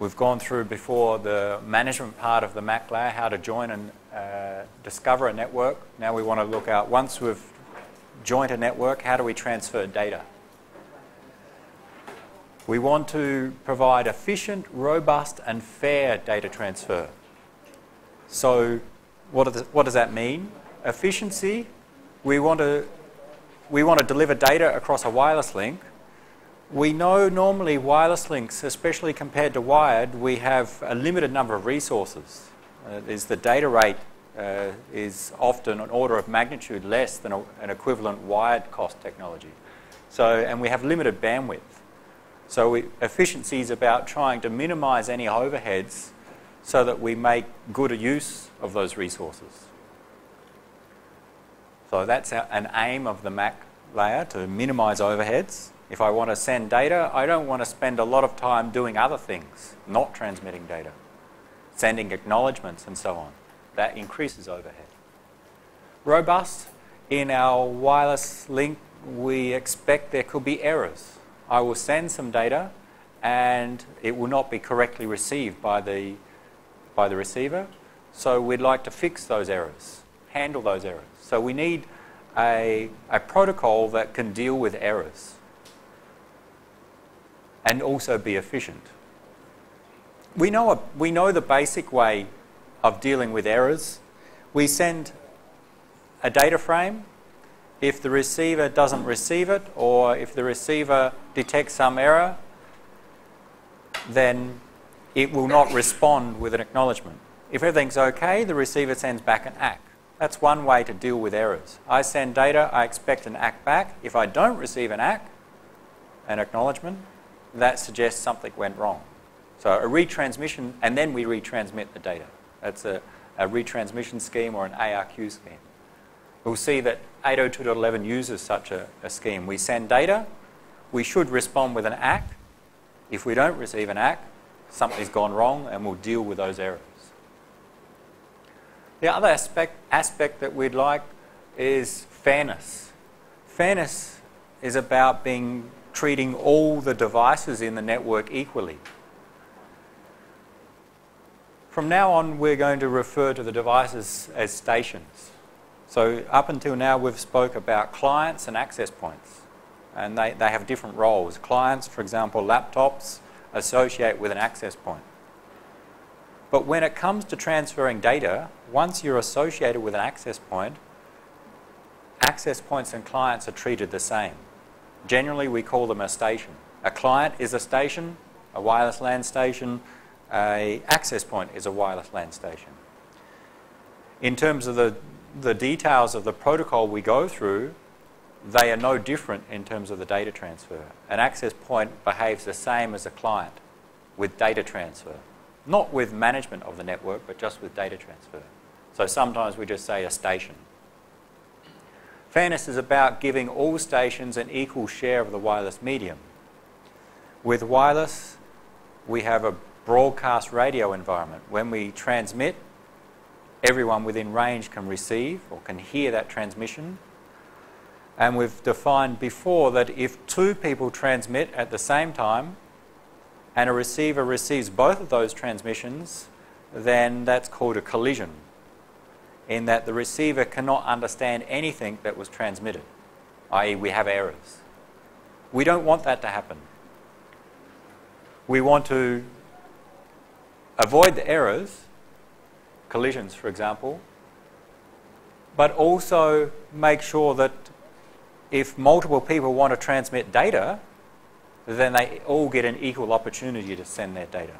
We've gone through before the management part of the MAC layer, how to join and uh, discover a network. Now we want to look at once we've joined a network, how do we transfer data? We want to provide efficient, robust, and fair data transfer. So, what, does, what does that mean? Efficiency, we want to we want to deliver data across a wireless link. We know normally wireless links, especially compared to wired, we have a limited number of resources. Uh, is the data rate uh, is often an order of magnitude less than a, an equivalent wired cost technology. So, and we have limited bandwidth. So we, efficiency is about trying to minimize any overheads so that we make good use of those resources. So that's an aim of the MAC layer to minimize overheads. If I want to send data, I don't want to spend a lot of time doing other things, not transmitting data, sending acknowledgements and so on. That increases overhead. Robust, in our wireless link, we expect there could be errors. I will send some data and it will not be correctly received by the, by the receiver. So we'd like to fix those errors, handle those errors. So we need a, a protocol that can deal with errors and also be efficient. We know, a, we know the basic way of dealing with errors. We send a data frame. If the receiver doesn't receive it or if the receiver detects some error, then it will not respond with an acknowledgement. If everything's okay, the receiver sends back an ACK. That's one way to deal with errors. I send data, I expect an ACK back. If I don't receive an ACK, an acknowledgement, that suggests something went wrong. So a retransmission, and then we retransmit the data. That's a, a retransmission scheme or an ARQ scheme. We'll see that 802.11 uses such a, a scheme. We send data, we should respond with an ACK. If we don't receive an ACK, something's gone wrong and we'll deal with those errors. The other aspect, aspect that we'd like is fairness. Fairness is about being treating all the devices in the network equally. From now on, we're going to refer to the devices as stations. So up until now, we've spoke about clients and access points, and they, they have different roles. Clients, for example, laptops, associate with an access point. But when it comes to transferring data, once you're associated with an access point, access points and clients are treated the same. Generally, we call them a station. A client is a station, a wireless LAN station, a access point is a wireless LAN station. In terms of the, the details of the protocol we go through, they are no different in terms of the data transfer. An access point behaves the same as a client with data transfer. Not with management of the network, but just with data transfer. So sometimes we just say a station. Fairness is about giving all stations an equal share of the wireless medium. With wireless, we have a broadcast radio environment. When we transmit, everyone within range can receive or can hear that transmission. And we've defined before that if two people transmit at the same time, and a receiver receives both of those transmissions, then that's called a collision, in that the receiver cannot understand anything that was transmitted, i.e., we have errors. We don't want that to happen. We want to avoid the errors, collisions, for example, but also make sure that if multiple people want to transmit data, then they all get an equal opportunity to send their data.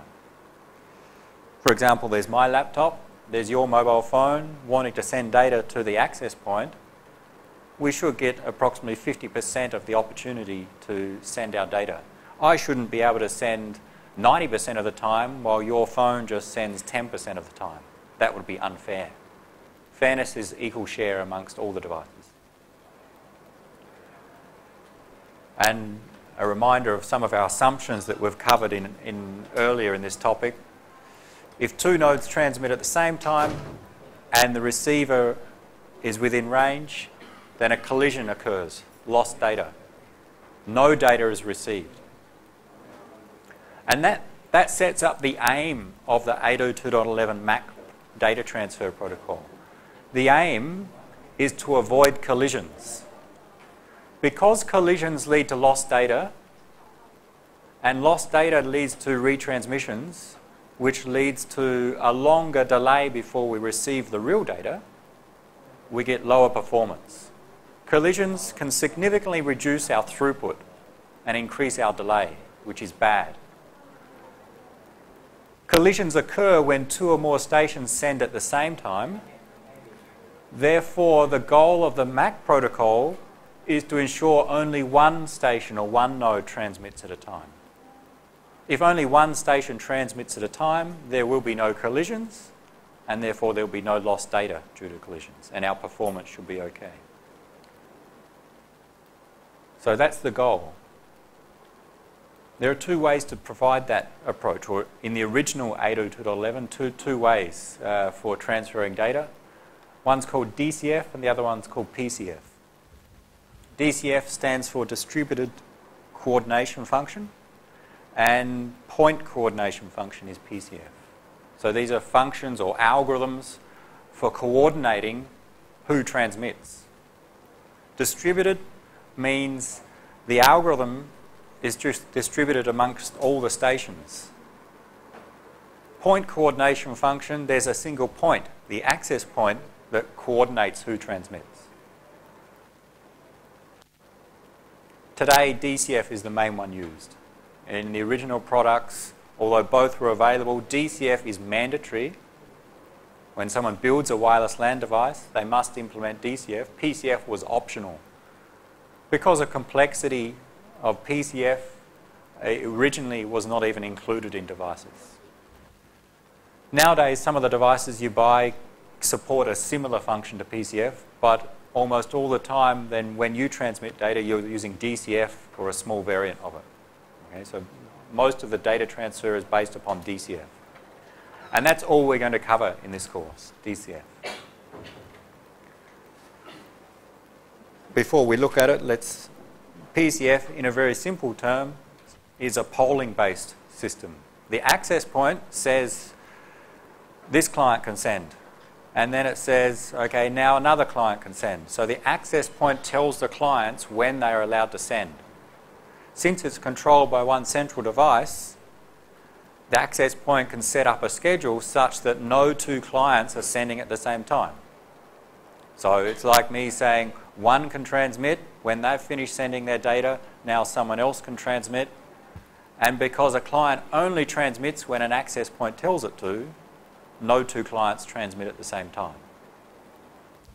For example, there's my laptop, there's your mobile phone wanting to send data to the access point. We should get approximately 50% of the opportunity to send our data. I shouldn't be able to send 90% of the time while your phone just sends 10% of the time. That would be unfair. Fairness is equal share amongst all the devices. And a reminder of some of our assumptions that we've covered in, in earlier in this topic. If two nodes transmit at the same time and the receiver is within range, then a collision occurs, lost data. No data is received. And that That sets up the aim of the 802.11 MAC data transfer protocol. The aim is to avoid collisions. Because collisions lead to lost data, and lost data leads to retransmissions, which leads to a longer delay before we receive the real data, we get lower performance. Collisions can significantly reduce our throughput and increase our delay, which is bad. Collisions occur when two or more stations send at the same time. Therefore, the goal of the MAC protocol is to ensure only one station or one node transmits at a time. If only one station transmits at a time, there will be no collisions, and therefore there will be no lost data due to collisions, and our performance should be okay. So that's the goal. There are two ways to provide that approach, or in the original 802.11, two, two ways uh, for transferring data. One's called DCF and the other one's called PCF. DCF stands for Distributed Coordination Function, and Point Coordination Function is PCF. So these are functions or algorithms for coordinating who transmits. Distributed means the algorithm is just distributed amongst all the stations. Point coordination function, there's a single point, the access point that coordinates who transmits. Today, DCF is the main one used. In the original products, although both were available, DCF is mandatory. When someone builds a wireless LAN device, they must implement DCF. PCF was optional. Because of complexity of PCF eh, it originally was not even included in devices. Nowadays, some of the devices you buy support a similar function to PCF, but almost all the time, then when you transmit data, you're using DCF or a small variant of it. Okay, so most of the data transfer is based upon DCF. And that's all we're going to cover in this course, DCF. Before we look at it, let's PCF, in a very simple term, is a polling based system. The access point says this client can send. And then it says, okay, now another client can send. So the access point tells the clients when they are allowed to send. Since it's controlled by one central device, the access point can set up a schedule such that no two clients are sending at the same time. So it's like me saying one can transmit, when they've finished sending their data, now someone else can transmit. And because a client only transmits when an access point tells it to, no two clients transmit at the same time.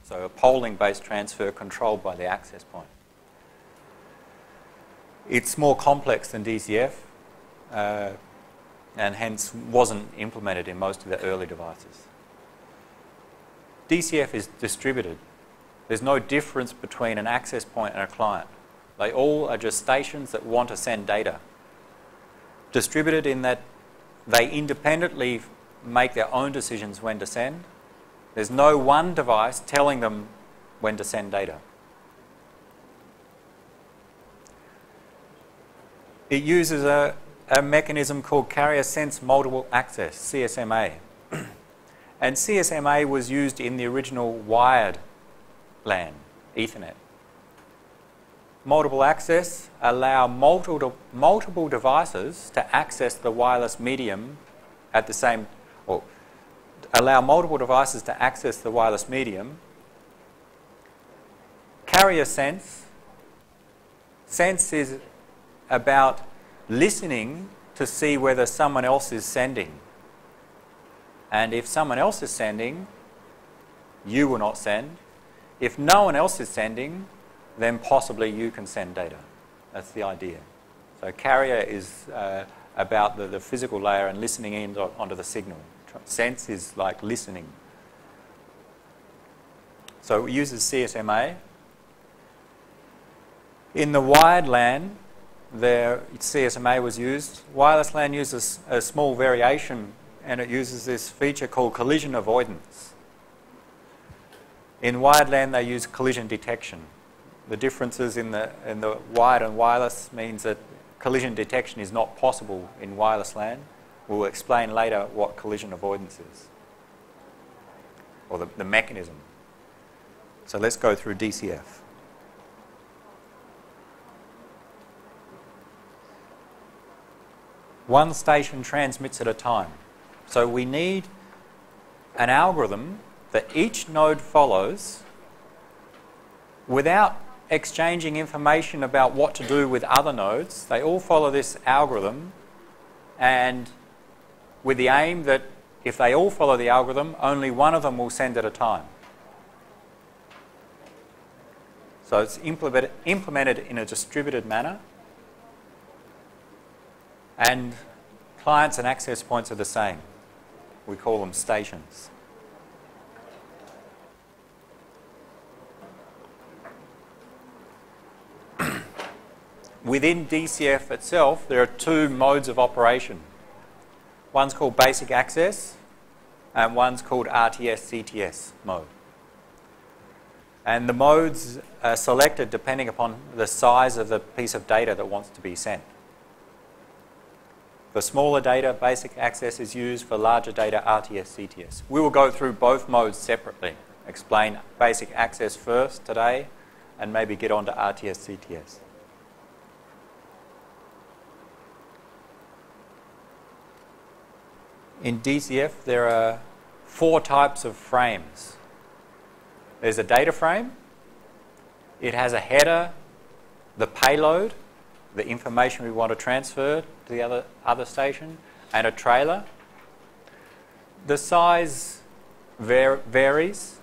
So a polling based transfer controlled by the access point. It's more complex than DCF uh, and hence wasn't implemented in most of the early devices. DCF is distributed there's no difference between an access point and a client. They all are just stations that want to send data. Distributed in that they independently make their own decisions when to send. There's no one device telling them when to send data. It uses a, a mechanism called Carrier Sense Multiple Access, CSMA. and CSMA was used in the original wired LAN, Ethernet. Multiple access allow multiple, multiple devices to access the wireless medium at the same, or allow multiple devices to access the wireless medium. Carrier sense, sense is about listening to see whether someone else is sending. And if someone else is sending, you will not send. If no one else is sending, then possibly you can send data. That's the idea. So carrier is uh, about the, the physical layer and listening in onto the signal. Sense is like listening. So it uses CSMA. In the wired LAN, there CSMA was used. Wireless LAN uses a small variation and it uses this feature called collision avoidance. In wired LAN, they use collision detection. The differences in the, in the wired and wireless means that collision detection is not possible in wireless LAN. We'll explain later what collision avoidance is, or the, the mechanism. So let's go through DCF. One station transmits at a time. So we need an algorithm that each node follows without exchanging information about what to do with other nodes. They all follow this algorithm and with the aim that if they all follow the algorithm, only one of them will send at a time. So it's implemented in a distributed manner and clients and access points are the same. We call them stations. Within DCF itself, there are two modes of operation. One's called basic access, and one's called RTS CTS mode. And the modes are selected depending upon the size of the piece of data that wants to be sent. For smaller data, basic access is used. For larger data, RTS, CTS. We will go through both modes separately. Explain basic access first today and maybe get on to RTS, CTS. In DCF, there are four types of frames. There's a data frame. It has a header, the payload, the information we want to transfer to the other, other station, and a trailer. The size var varies,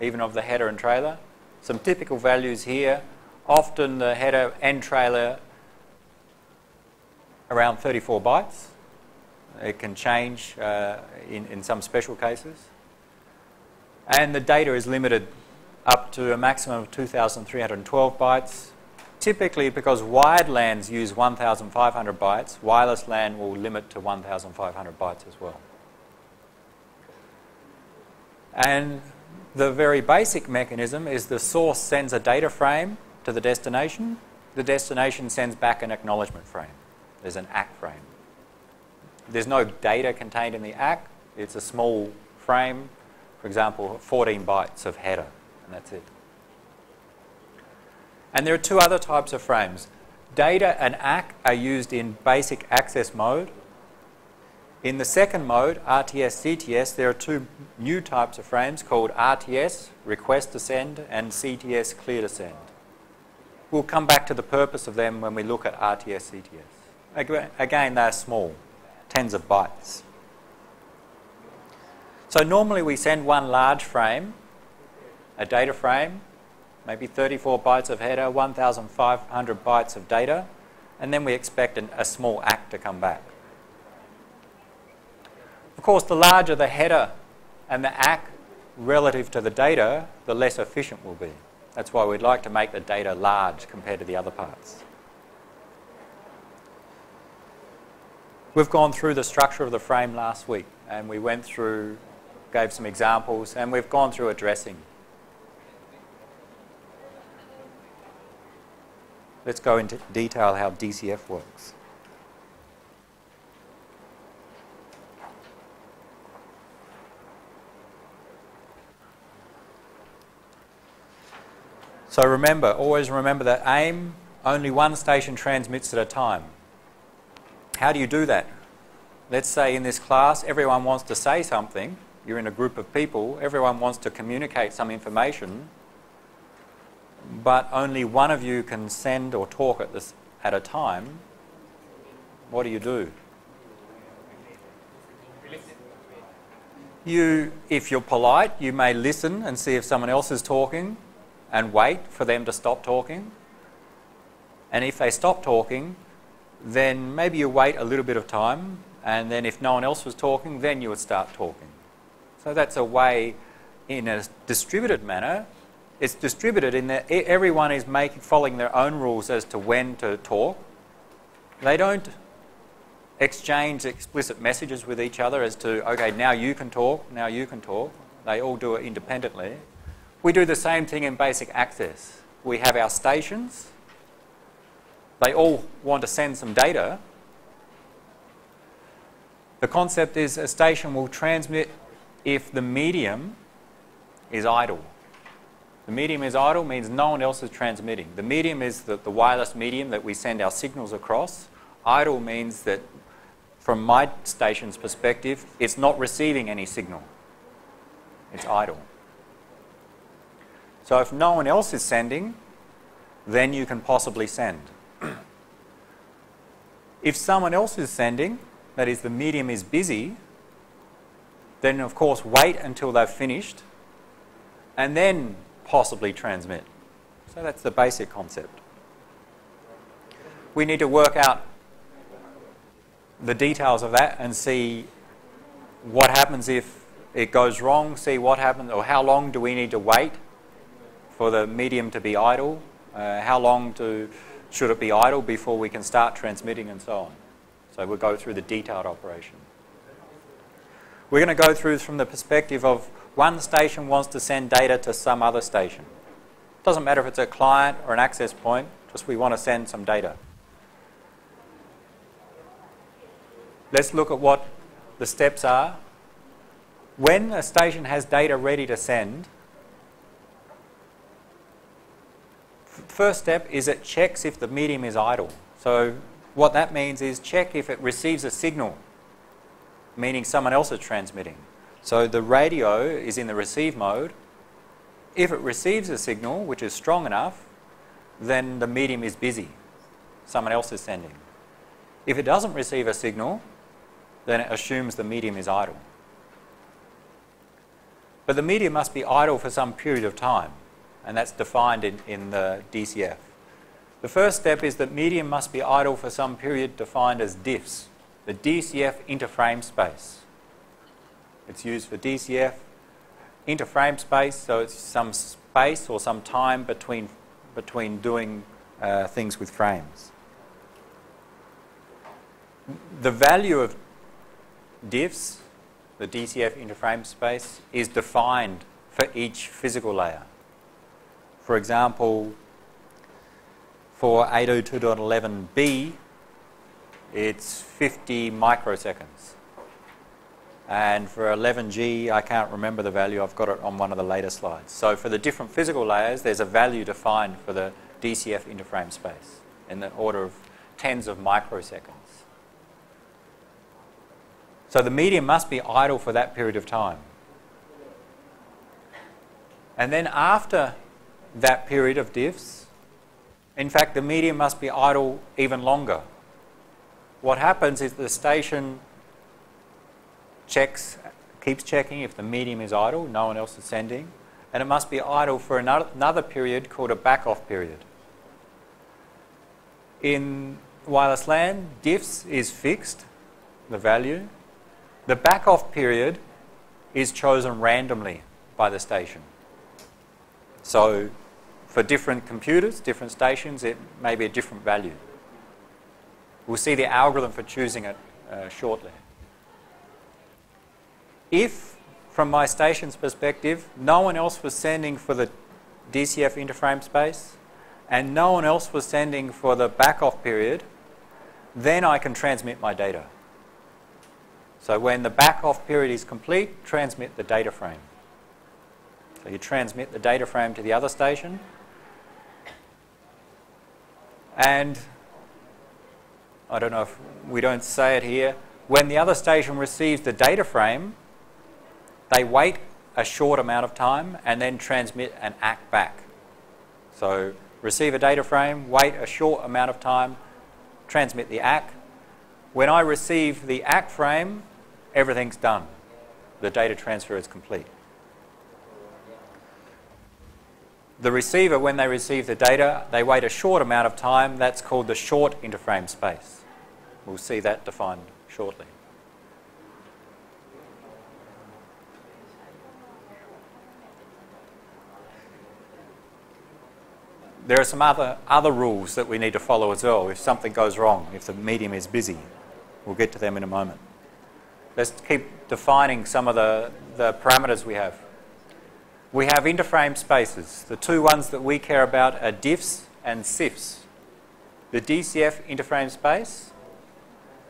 even of the header and trailer. Some typical values here. Often the header and trailer around 34 bytes. It can change uh, in, in some special cases. And the data is limited up to a maximum of 2,312 bytes typically because wired LANs use 1,500 bytes, wireless LAN will limit to 1,500 bytes as well. And the very basic mechanism is the source sends a data frame to the destination. The destination sends back an acknowledgement frame. There's an ACK frame. There's no data contained in the ACK. It's a small frame, for example, 14 bytes of header, and that's it. And there are two other types of frames. Data and ACK are used in basic access mode. In the second mode, RTS-CTS, there are two new types of frames called RTS, request to send, and CTS, clear to send. We'll come back to the purpose of them when we look at RTS-CTS. Again, they're small, tens of bytes. So normally we send one large frame, a data frame, maybe 34 bytes of header, 1,500 bytes of data, and then we expect an, a small ACK to come back. Of course, the larger the header and the ACK relative to the data, the less efficient we'll be. That's why we'd like to make the data large compared to the other parts. We've gone through the structure of the frame last week and we went through, gave some examples, and we've gone through addressing Let's go into detail how DCF works. So remember, always remember that aim, only one station transmits at a time. How do you do that? Let's say in this class, everyone wants to say something. You're in a group of people, everyone wants to communicate some information but only one of you can send or talk at this at a time, what do you do? You, if you're polite, you may listen and see if someone else is talking and wait for them to stop talking. And if they stop talking, then maybe you wait a little bit of time, and then if no one else was talking, then you would start talking. So that's a way, in a distributed manner, it's distributed in that everyone is making, following their own rules as to when to talk. They don't exchange explicit messages with each other as to, okay, now you can talk, now you can talk. They all do it independently. We do the same thing in basic access. We have our stations. They all want to send some data. The concept is a station will transmit if the medium is idle. The medium is idle means no one else is transmitting. The medium is the, the wireless medium that we send our signals across. Idle means that from my station's perspective, it's not receiving any signal. It's idle. So if no one else is sending, then you can possibly send. if someone else is sending, that is, the medium is busy, then of course wait until they've finished and then possibly transmit. So that's the basic concept. We need to work out the details of that and see what happens if it goes wrong, see what happens, or how long do we need to wait for the medium to be idle, uh, how long to, should it be idle before we can start transmitting and so on. So we'll go through the detailed operation. We're going to go through from the perspective of one station wants to send data to some other station. Doesn't matter if it's a client or an access point, just we want to send some data. Let's look at what the steps are. When a station has data ready to send, first step is it checks if the medium is idle. So what that means is check if it receives a signal, meaning someone else is transmitting. So the radio is in the receive mode. If it receives a signal which is strong enough, then the medium is busy. Someone else is sending. If it doesn't receive a signal, then it assumes the medium is idle. But the medium must be idle for some period of time, and that's defined in, in the DCF. The first step is that medium must be idle for some period defined as DIFS, the DCF interframe space. It's used for DCF interframe space, so it's some space or some time between, between doing uh, things with frames. The value of DIFS, the DCF interframe space, is defined for each physical layer. For example, for 802.11b, it's 50 microseconds. And for 11G, I can't remember the value. I've got it on one of the later slides. So for the different physical layers, there's a value defined for the DCF interframe space in the order of tens of microseconds. So the medium must be idle for that period of time. And then after that period of DIFS, in fact, the medium must be idle even longer. What happens is the station checks, keeps checking if the medium is idle, no one else is sending, and it must be idle for another, another period called a back-off period. In wireless LAN, DIFS is fixed, the value, the back-off period is chosen randomly by the station. So for different computers, different stations, it may be a different value. We'll see the algorithm for choosing it uh, shortly. If, from my station's perspective, no one else was sending for the DCF interframe space, and no one else was sending for the back-off period, then I can transmit my data. So when the back off period is complete, transmit the data frame. So you transmit the data frame to the other station. And I don't know if we don't say it here. When the other station receives the data frame, they wait a short amount of time and then transmit an ACK back. So receive a data frame, wait a short amount of time, transmit the ACK. When I receive the ACK frame, everything's done. The data transfer is complete. The receiver, when they receive the data, they wait a short amount of time. That's called the short interframe space. We'll see that defined shortly. There are some other, other rules that we need to follow as well if something goes wrong, if the medium is busy. We'll get to them in a moment. Let's keep defining some of the, the parameters we have. We have interframe spaces. The two ones that we care about are DIFS and sifs. The DCF interframe space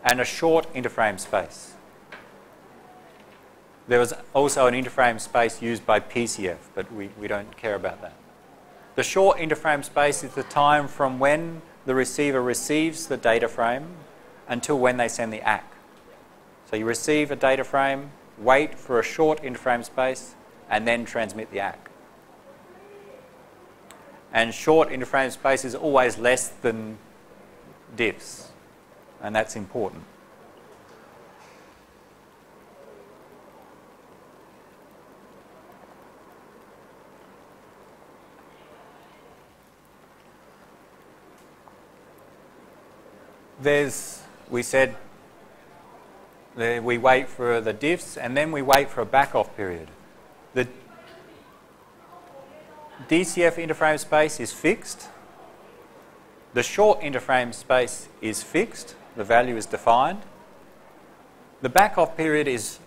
and a short interframe space. There was also an interframe space used by PCF, but we, we don't care about that. The short interframe space is the time from when the receiver receives the data frame until when they send the ACK. So you receive a data frame, wait for a short interframe space, and then transmit the ACK. And short interframe space is always less than DIFS, and that's important. There's, we said, we wait for the DIFS and then we wait for a back-off period. The DCF interframe space is fixed. The short interframe space is fixed. The value is defined. The back-off period is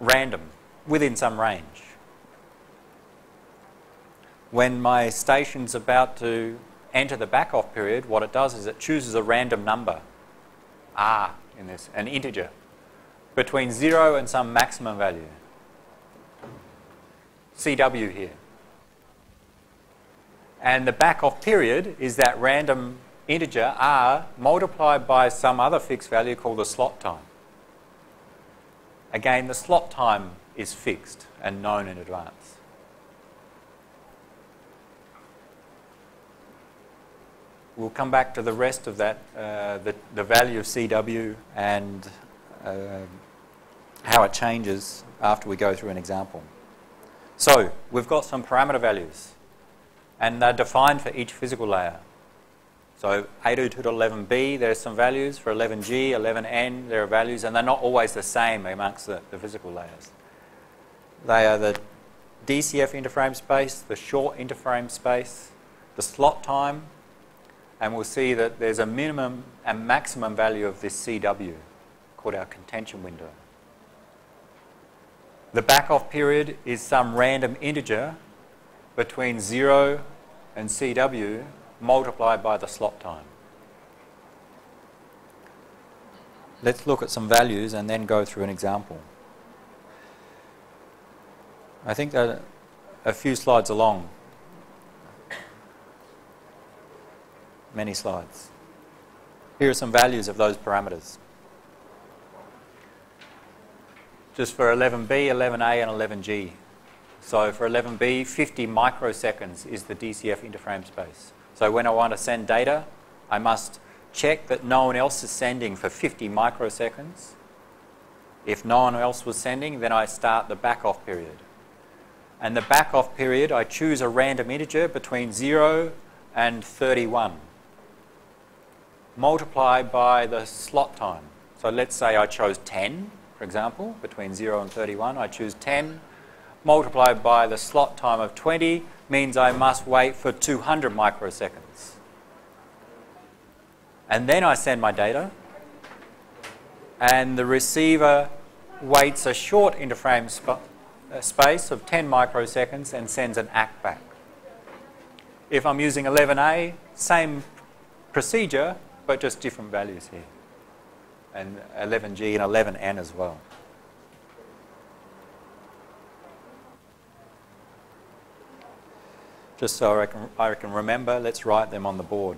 random, within some range. When my station's about to enter the back-off period, what it does is it chooses a random number, r in this, an integer, between 0 and some maximum value. CW here. And the back-off period is that random integer r multiplied by some other fixed value called the slot time. Again, the slot time is fixed and known in advance. We'll come back to the rest of that, uh, the, the value of CW and uh, how it changes after we go through an example. So we've got some parameter values and they're defined for each physical layer. So 802.11b, there's some values. For 11g, 11n, there are values, and they're not always the same amongst the, the physical layers. They are the DCF interframe space, the short interframe space, the slot time, and we'll see that there's a minimum and maximum value of this CW called our contention window. The back-off period is some random integer between 0 and CW multiplied by the slot time. Let's look at some values and then go through an example. I think that a few slides along many slides. Here are some values of those parameters. Just for 11B, 11A and 11G. So for 11B, 50 microseconds is the DCF interframe space. So when I want to send data, I must check that no one else is sending for 50 microseconds. If no one else was sending, then I start the back-off period. And the back-off period, I choose a random integer between 0 and 31 multiply by the slot time. So let's say I chose 10, for example, between 0 and 31. I choose 10 multiplied by the slot time of 20 means I must wait for 200 microseconds. And then I send my data, and the receiver waits a short interframe sp uh, space of 10 microseconds and sends an ACK back. If I'm using 11A, same procedure, but just different values here. And 11G and 11N as well. Just so I can, I can remember, let's write them on the board.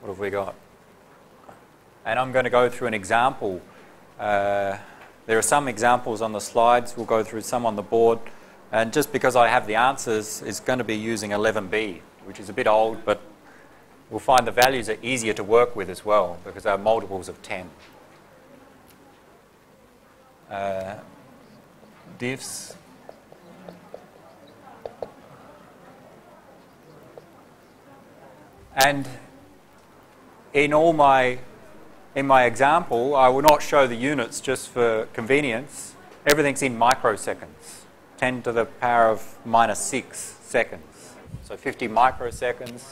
What have we got? And I'm going to go through an example. Uh, there are some examples on the slides. We'll go through some on the board. And just because I have the answers, it's going to be using 11b, which is a bit old, but we'll find the values are easier to work with as well because they're multiples of 10. Uh, DIFS. And in all my, in my example, I will not show the units just for convenience. Everything's in microseconds. 10 to the power of minus 6 seconds. So 50 microseconds,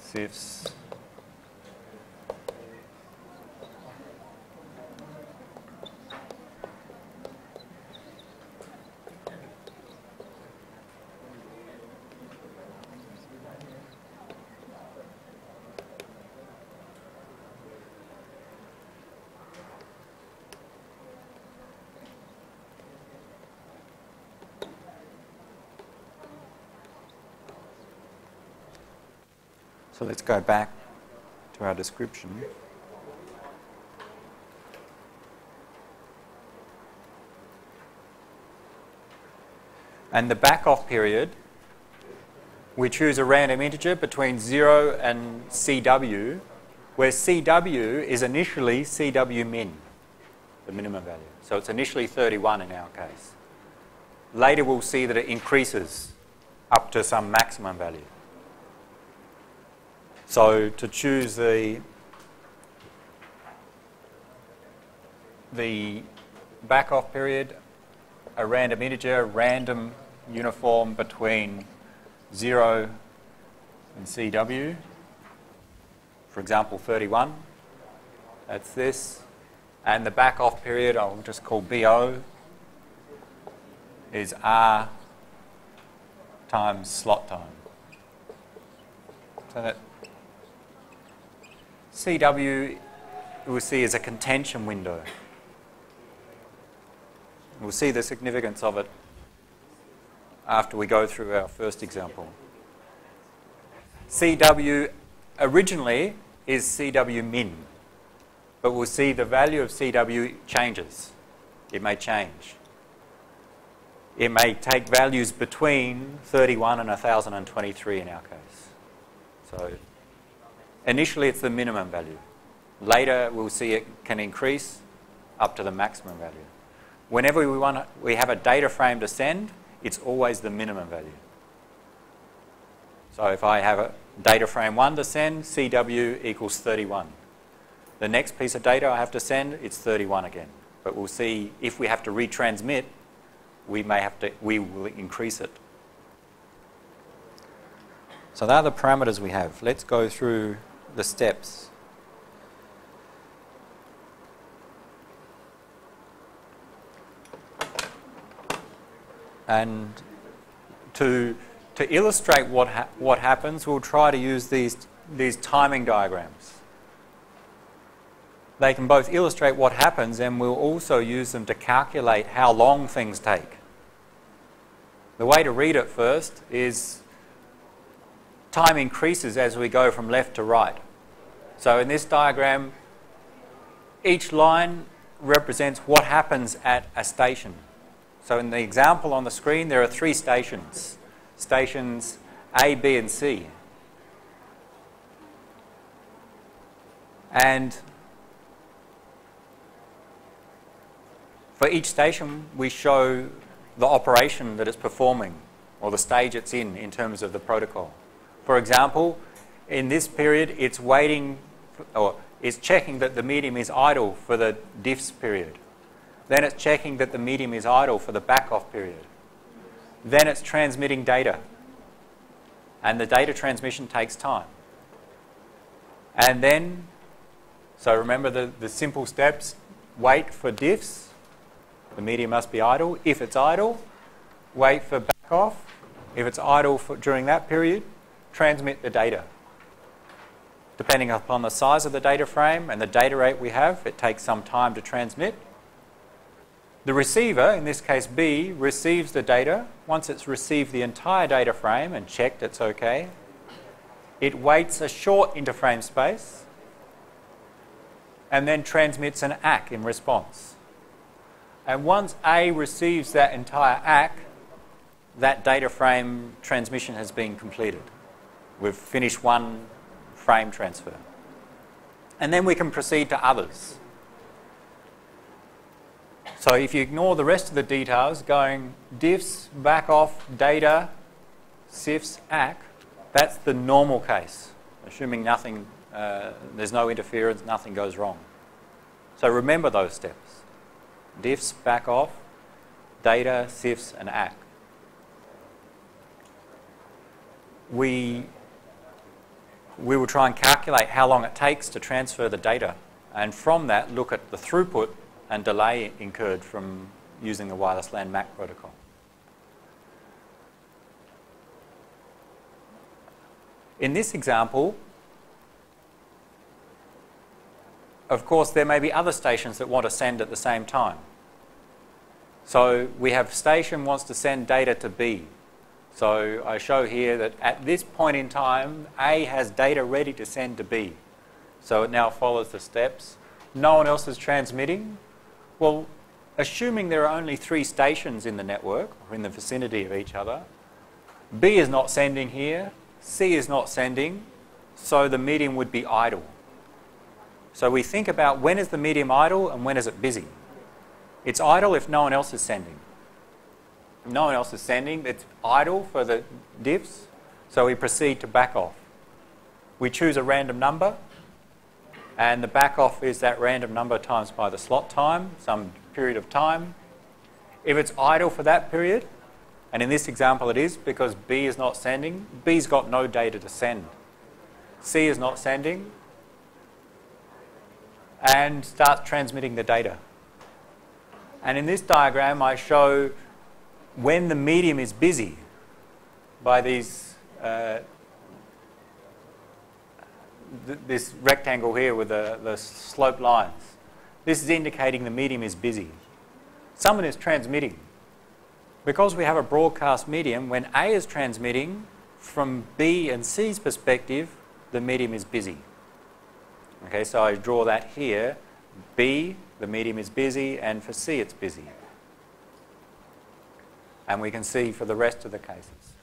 SIFs. Let's go back to our description. And the back off period, we choose a random integer between 0 and CW, where CW is initially CW min, the minimum value. So it's initially 31 in our case. Later we'll see that it increases up to some maximum value. So to choose the the back off period, a random integer, random uniform between 0 and CW, for example 31, that's this. And the back off period, I'll just call BO, is R times slot time. So that CW we'll see is a contention window. We'll see the significance of it after we go through our first example. CW originally is CW min, but we'll see the value of CW changes. It may change. It may take values between 31 and 1023 in our case. So initially it's the minimum value. Later we'll see it can increase up to the maximum value. Whenever we, want we have a data frame to send, it's always the minimum value. So if I have a data frame 1 to send, CW equals 31. The next piece of data I have to send, it's 31 again. But we'll see if we have to retransmit, we may have to, we will increase it. So that are the parameters we have. Let's go through the steps. And to, to illustrate what, ha what happens, we'll try to use these, these timing diagrams. They can both illustrate what happens and we'll also use them to calculate how long things take. The way to read it first is time increases as we go from left to right. So in this diagram, each line represents what happens at a station. So in the example on the screen, there are three stations. Stations A, B, and C. And for each station, we show the operation that it's performing or the stage it's in in terms of the protocol. For example, in this period, it's waiting or it's checking that the medium is idle for the DIFS period. Then it's checking that the medium is idle for the back off period. Then it's transmitting data. And the data transmission takes time. And then, so remember the, the simple steps wait for DIFS. The medium must be idle. If it's idle, wait for back off. If it's idle for, during that period, transmit the data. Depending upon the size of the data frame and the data rate we have, it takes some time to transmit. The receiver, in this case B, receives the data. Once it's received the entire data frame and checked it's okay, it waits a short interframe space and then transmits an ACK in response. And once A receives that entire ACK, that data frame transmission has been completed. We've finished one frame transfer. And then we can proceed to others. So if you ignore the rest of the details, going DIFS, back off, data, sifs, ACK, that's the normal case, assuming nothing, uh, there's no interference, nothing goes wrong. So remember those steps. DIFS, back off, data, sifs, and ACK. We, we will try and calculate how long it takes to transfer the data, and from that look at the throughput and delay incurred from using the wireless LAN MAC protocol. In this example, of course, there may be other stations that want to send at the same time. So we have station wants to send data to B. So I show here that at this point in time, A has data ready to send to B. So it now follows the steps. No one else is transmitting. Well, assuming there are only three stations in the network or in the vicinity of each other, B is not sending here, C is not sending, so the medium would be idle. So we think about when is the medium idle and when is it busy. It's idle if no one else is sending. No one else is sending, it's idle for the DIFS, so we proceed to back off. We choose a random number, and the back off is that random number times by the slot time, some period of time. If it's idle for that period, and in this example it is because B is not sending, B's got no data to send. C is not sending, and starts transmitting the data. And in this diagram I show when the medium is busy by these uh, th this rectangle here with the, the sloped lines. This is indicating the medium is busy. Someone is transmitting. Because we have a broadcast medium, when A is transmitting, from B and C's perspective, the medium is busy. Okay, so I draw that here. B, the medium is busy, and for C it's busy. And we can see for the rest of the cases.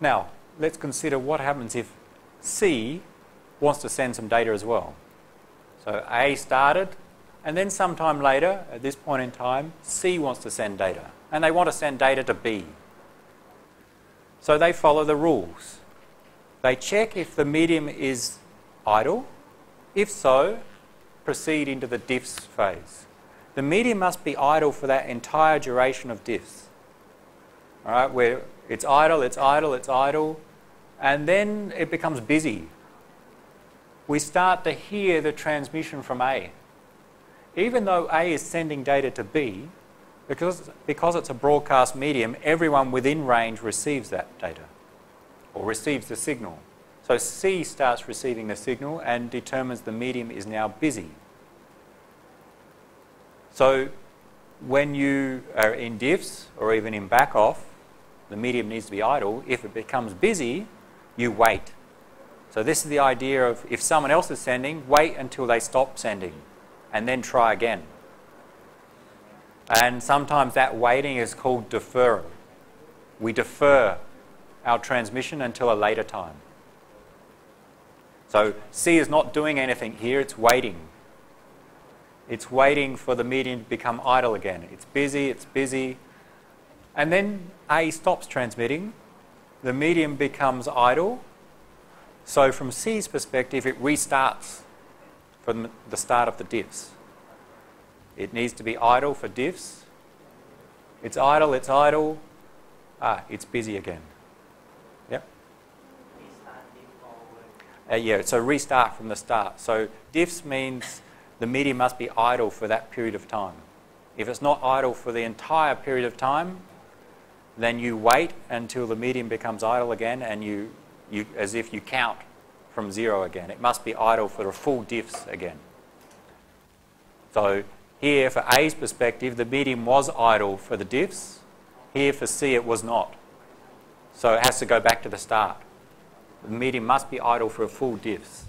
Now, let's consider what happens if C wants to send some data as well. So A started, and then sometime later, at this point in time, C wants to send data. And they want to send data to B. So they follow the rules. They check if the medium is idle. If so, proceed into the DIFS phase. The medium must be idle for that entire duration of DIFS. All right, where it's idle, it's idle, it's idle, and then it becomes busy. We start to hear the transmission from A. Even though A is sending data to B, because, because it's a broadcast medium, everyone within range receives that data or receives the signal. So C starts receiving the signal and determines the medium is now busy. So when you are in DIFS or even in back off, the medium needs to be idle. If it becomes busy, you wait. So this is the idea of if someone else is sending, wait until they stop sending and then try again. And sometimes that waiting is called deferral. We defer our transmission until a later time. So C is not doing anything here, it's waiting. It's waiting for the medium to become idle again. It's busy, it's busy. And then A stops transmitting, the medium becomes idle. So from C's perspective, it restarts from the start of the DIFS. It needs to be idle for DIFS. It's idle, it's idle. Ah, it's busy again. Yep. Uh, yeah, so restart from the start. So DIFS means the medium must be idle for that period of time. If it's not idle for the entire period of time, then you wait until the medium becomes idle again and you, you as if you count from zero again. It must be idle for the full DIFS again. So here, for A's perspective, the medium was idle for the DIFS. Here, for C, it was not. So it has to go back to the start. The medium must be idle for a full DIFS.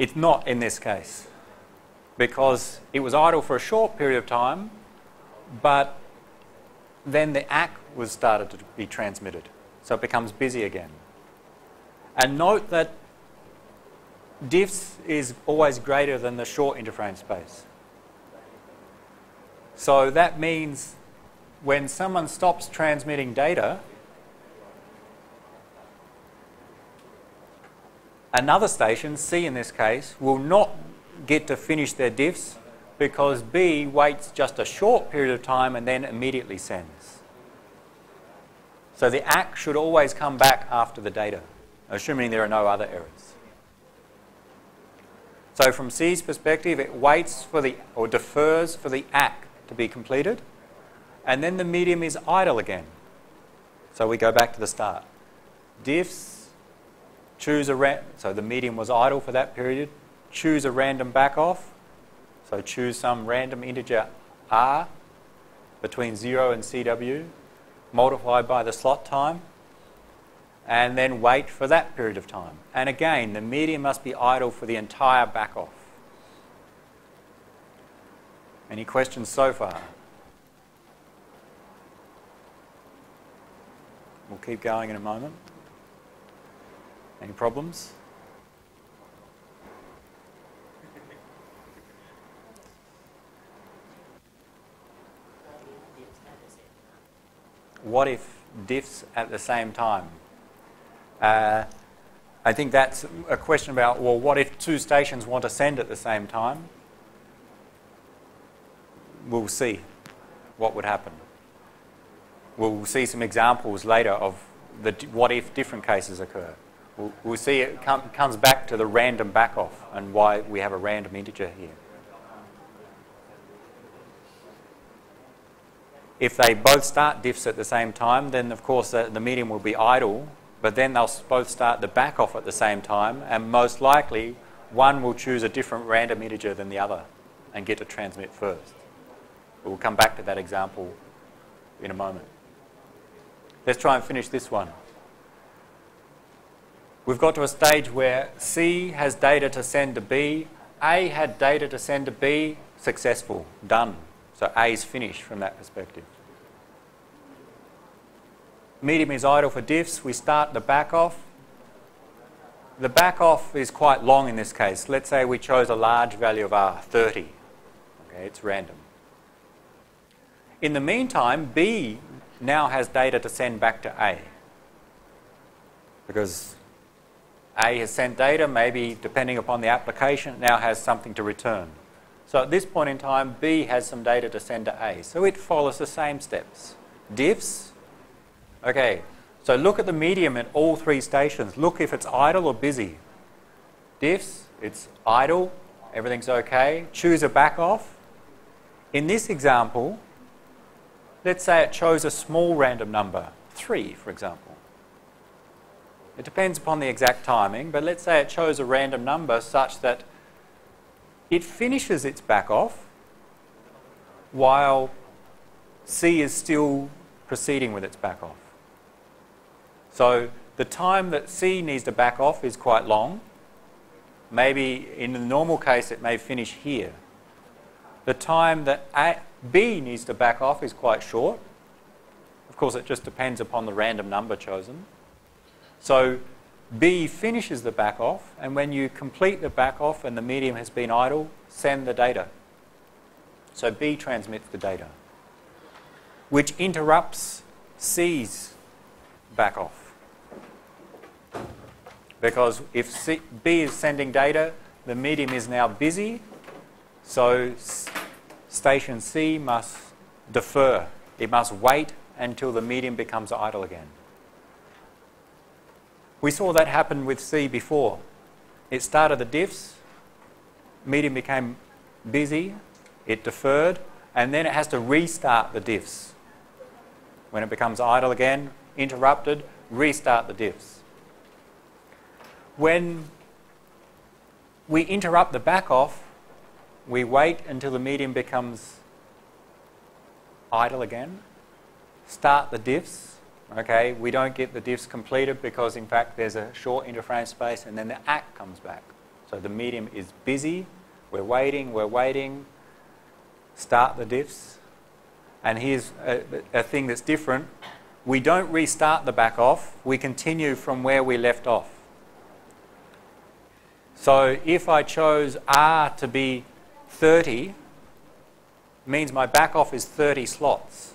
It's not in this case because it was idle for a short period of time, but then the ACK was started to be transmitted. So it becomes busy again. And note that DIFS is always greater than the short interframe space. So that means when someone stops transmitting data, another station, C in this case, will not get to finish their DIFS because B waits just a short period of time and then immediately sends. So the ACK should always come back after the data, assuming there are no other errors. So from C's perspective, it waits for the, or defers for the ACK to be completed, and then the medium is idle again. So we go back to the start. DIFS, choose a, so the medium was idle for that period, choose a random back off, so choose some random integer R between 0 and CW, multiplied by the slot time, and then wait for that period of time. And again, the medium must be idle for the entire back off. Any questions so far? We'll keep going in a moment. Any problems? What if DIFS at the same time? Uh, I think that's a question about, well, what if two stations want to send at the same time? We'll see what would happen. We'll see some examples later of the what if different cases occur. We'll, see it com comes back to the random back off and why we have a random integer here. If they both start DIFS at the same time, then of course the, the medium will be idle, but then they'll both start the back off at the same time, and most likely one will choose a different random integer than the other and get to transmit first. We'll come back to that example in a moment. Let's try and finish this one. We've got to a stage where C has data to send to B, A had data to send to B, successful, done. So A is finished from that perspective. Medium is idle for DIFS. We start the back off. The back off is quite long in this case. Let's say we chose a large value of R, 30. Okay, it's random. In the meantime, B now has data to send back to A. Because A has sent data, maybe depending upon the application, now has something to return. So at this point in time, B has some data to send to A. So it follows the same steps. DIFS. Okay, so look at the medium at all three stations. Look if it's idle or busy. DIFS, it's idle, everything's okay. Choose a back off. In this example, let's say it chose a small random number, 3 for example. It depends upon the exact timing, but let's say it chose a random number such that it finishes its back off while C is still proceeding with its back off. So the time that C needs to back off is quite long. Maybe in the normal case it may finish here. The time that A, B needs to back off is quite short. Of course, it just depends upon the random number chosen. So B finishes the back off, and when you complete the back off and the medium has been idle, send the data. So B transmits the data, which interrupts C's back off. Because if C, B is sending data, the medium is now busy, so station C must defer. It must wait until the medium becomes idle again. We saw that happen with C before. It started the DIFS, medium became busy, it deferred, and then it has to restart the DIFS. When it becomes idle again, interrupted, restart the DIFS. When we interrupt the back off, we wait until the medium becomes idle again, start the DIFS, Okay, we don't get the DIFS completed because in fact there's a short interframe space and then the ACK comes back. So the medium is busy, we're waiting, we're waiting, start the DIFS. And here's a, a thing that's different. We don't restart the back off, we continue from where we left off. So if I chose R to be 30, means my back off is 30 slots.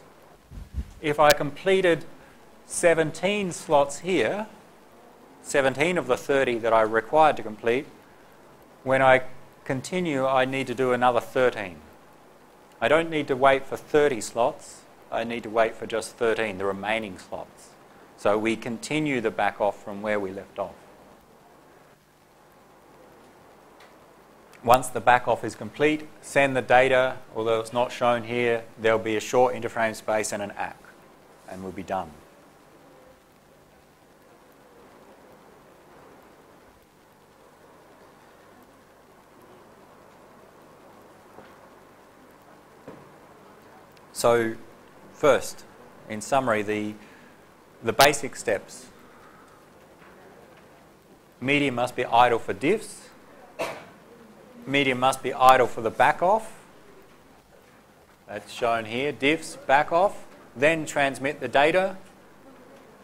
If I completed 17 slots here, 17 of the 30 that I required to complete. When I continue, I need to do another 13. I don't need to wait for 30 slots. I need to wait for just 13, the remaining slots. So we continue the back off from where we left off. Once the back off is complete, send the data, although it's not shown here, there'll be a short interframe space and an ACK, and we'll be done. So, first, in summary, the, the basic steps. Medium must be idle for DIFS. Medium must be idle for the back off. That's shown here, DIFS, back off. Then transmit the data.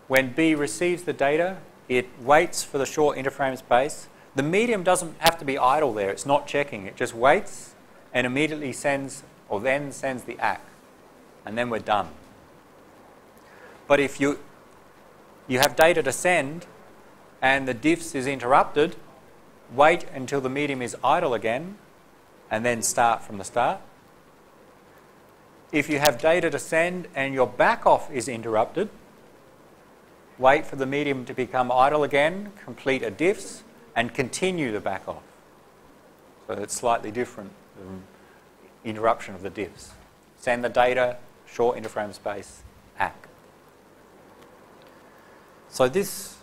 When B receives the data, it waits for the short interframe space. The medium doesn't have to be idle there. It's not checking. It just waits and immediately sends or then sends the ACK. And then we're done. But if you, you have data to send and the DIFS is interrupted, wait until the medium is idle again and then start from the start. If you have data to send and your back off is interrupted, wait for the medium to become idle again, complete a DIFS, and continue the back off. So it's slightly different interruption of the DIFS. Send the data, short interframe space, ACK. So this,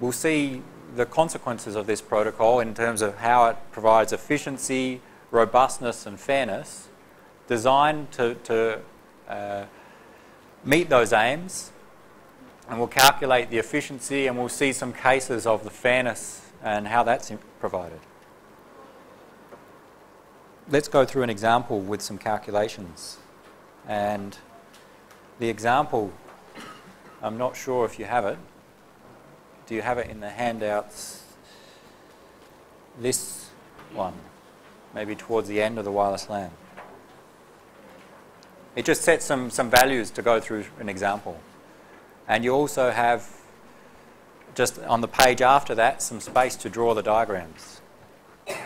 we'll see the consequences of this protocol in terms of how it provides efficiency, robustness and fairness designed to, to uh, meet those aims and we'll calculate the efficiency and we'll see some cases of the fairness and how that's provided. Let's go through an example with some calculations. And the example, I'm not sure if you have it. Do you have it in the handouts? This one, maybe towards the end of the wireless LAN. It just sets some, some values to go through an example. And you also have, just on the page after that, some space to draw the diagrams. Because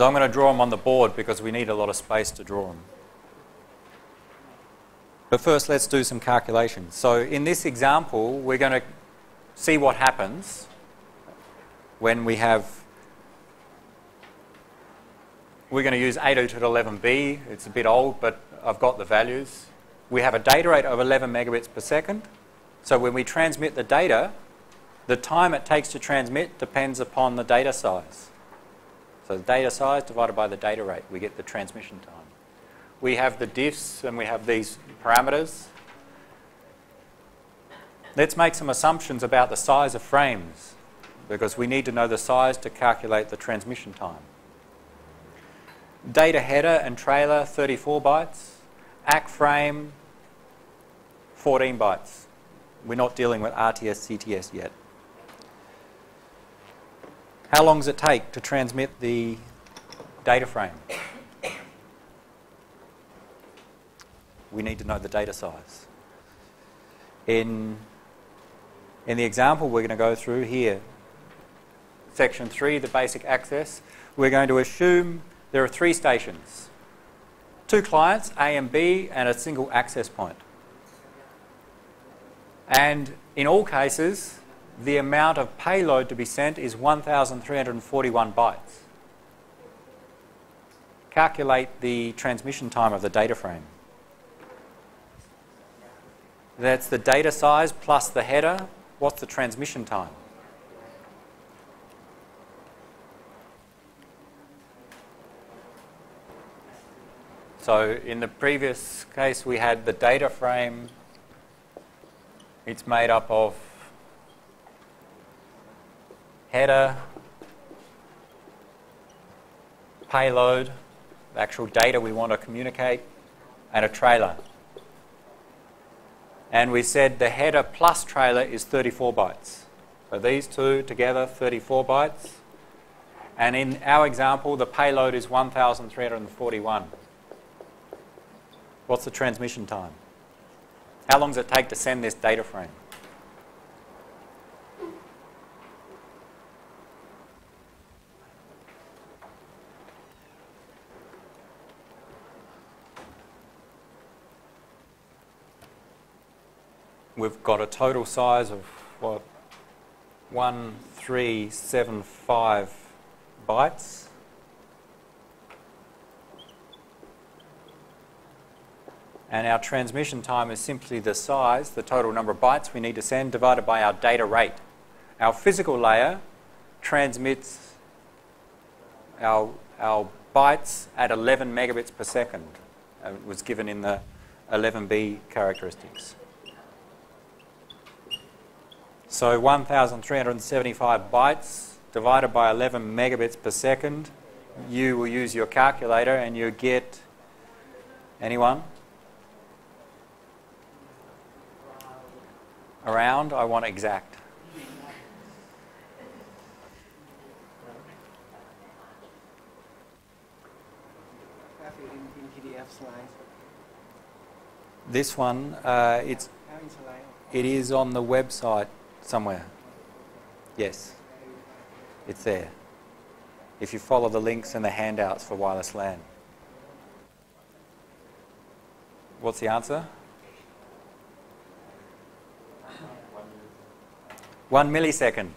I'm going to draw them on the board because we need a lot of space to draw them. But first, let's do some calculations. So in this example, we're going to see what happens when we have we're going to use 802.11b. It's a bit old, but I've got the values we have a data rate of 11 megabits per second. So when we transmit the data, the time it takes to transmit depends upon the data size. So the data size divided by the data rate, we get the transmission time. We have the DIFS and we have these parameters. Let's make some assumptions about the size of frames because we need to know the size to calculate the transmission time. Data header and trailer 34 bytes. ACK frame, 14 bytes. We're not dealing with RTS, CTS yet. How long does it take to transmit the data frame? We need to know the data size. In, in the example we're going to go through here, section 3, the basic access, we're going to assume there are three stations two clients, A and B, and a single access point. And in all cases, the amount of payload to be sent is 1,341 bytes. Calculate the transmission time of the data frame. That's the data size plus the header. What's the transmission time? So in the previous case, we had the data frame. It's made up of header, payload, the actual data we want to communicate, and a trailer. And we said the header plus trailer is 34 bytes. So these two together, 34 bytes. And in our example, the payload is 1,341. What's the transmission time? How long does it take to send this data frame? We've got a total size of what? 1375 bytes. And our transmission time is simply the size, the total number of bytes we need to send, divided by our data rate. Our physical layer transmits our, our bytes at 11 megabits per second. Uh, it was given in the 11b characteristics. So 1,375 bytes divided by 11 megabits per second. You will use your calculator and you get anyone? Around? I want exact. This one, uh, it's, it is on the website somewhere. Yes, it's there. If you follow the links and the handouts for wireless LAN. What's the answer? One millisecond.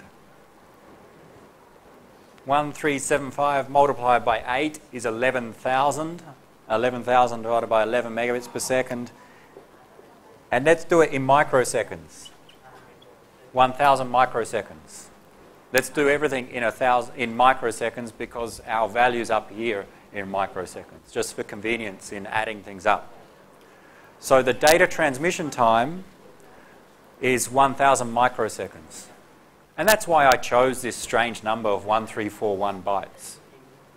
1375 multiplied by 8 is 11,000. 11,000 divided by 11 megabits per second. And let's do it in microseconds. 1,000 microseconds. Let's do everything in, a thousand, in microseconds because our value's up here in microseconds, just for convenience in adding things up. So the data transmission time is 1,000 microseconds. And that's why I chose this strange number of 1341 bytes,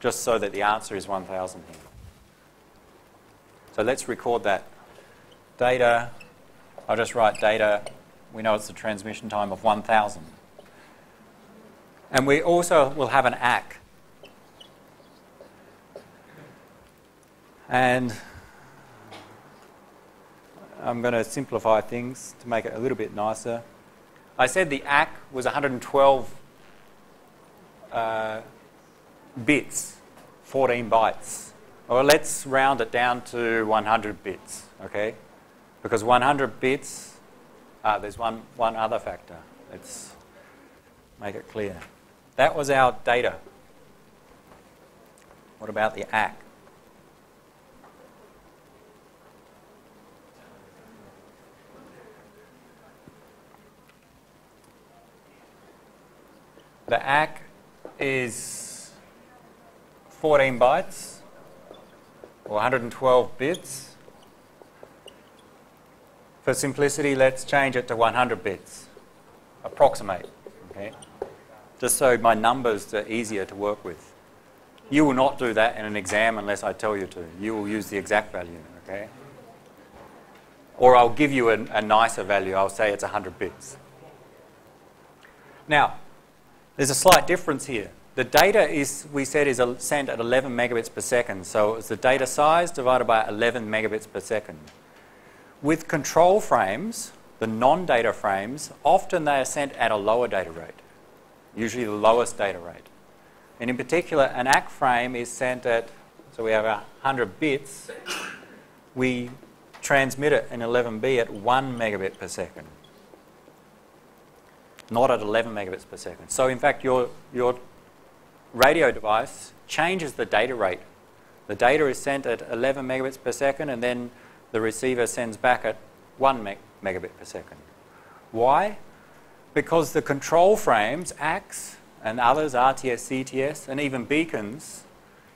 just so that the answer is 1,000 here. So let's record that. Data, I'll just write data, we know it's the transmission time of 1,000. And we also will have an ACK. And I'm going to simplify things to make it a little bit nicer. I said the ACK was 112 uh, bits, 14 bytes. Well, let's round it down to 100 bits, okay? Because 100 bits, uh, there's one, one other factor. Let's make it clear. That was our data. What about the ACK? The ACK is 14 bytes or 112 bits. For simplicity, let's change it to 100 bits. Approximate, okay? Just so my numbers are easier to work with. You will not do that in an exam unless I tell you to. You will use the exact value, okay? Or I'll give you a, a nicer value. I'll say it's 100 bits. Now, there's a slight difference here. The data is, we said, is sent at 11 megabits per second. So it's the data size divided by 11 megabits per second. With control frames, the non-data frames, often they are sent at a lower data rate, usually the lowest data rate. And in particular, an ACK frame is sent at, so we have 100 bits, we transmit it in 11B at 1 megabit per second not at 11 megabits per second. So in fact, your, your radio device changes the data rate. The data is sent at 11 megabits per second and then the receiver sends back at 1 meg megabit per second. Why? Because the control frames, ACKs and others, RTS, CTS, and even beacons,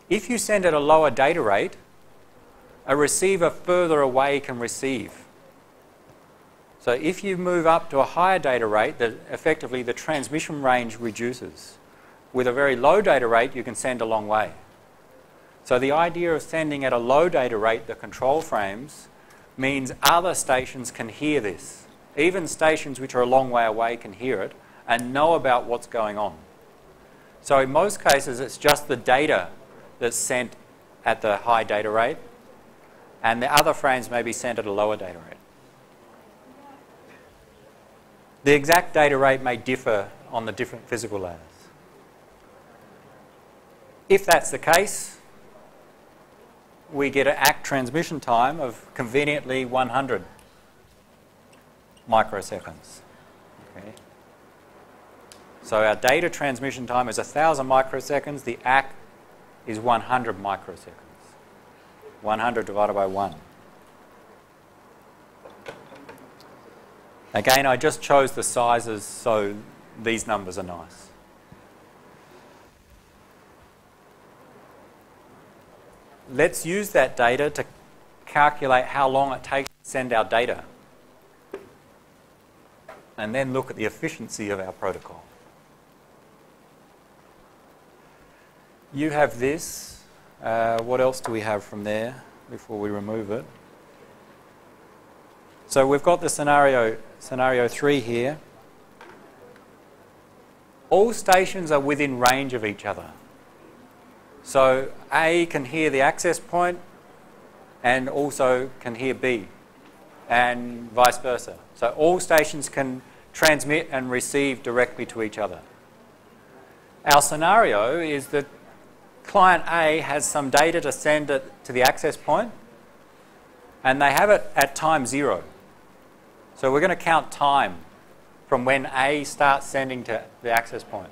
if you send at a lower data rate, a receiver further away can receive. So if you move up to a higher data rate, that effectively the transmission range reduces. With a very low data rate, you can send a long way. So the idea of sending at a low data rate the control frames means other stations can hear this. Even stations which are a long way away can hear it and know about what's going on. So in most cases, it's just the data that's sent at the high data rate, and the other frames may be sent at a lower data rate. The exact data rate may differ on the different physical layers. If that's the case, we get an ACK transmission time of conveniently 100 microseconds. Okay. So our data transmission time is 1,000 microseconds. The ACK is 100 microseconds. 100 divided by 1. Again, I just chose the sizes so these numbers are nice. Let's use that data to calculate how long it takes to send our data. And then look at the efficiency of our protocol. You have this. Uh, what else do we have from there before we remove it? So we've got the scenario, scenario 3 here. All stations are within range of each other. So A can hear the access point and also can hear B and vice versa. So all stations can transmit and receive directly to each other. Our scenario is that client A has some data to send it to the access point and they have it at time zero. So we're going to count time from when A starts sending to the access point.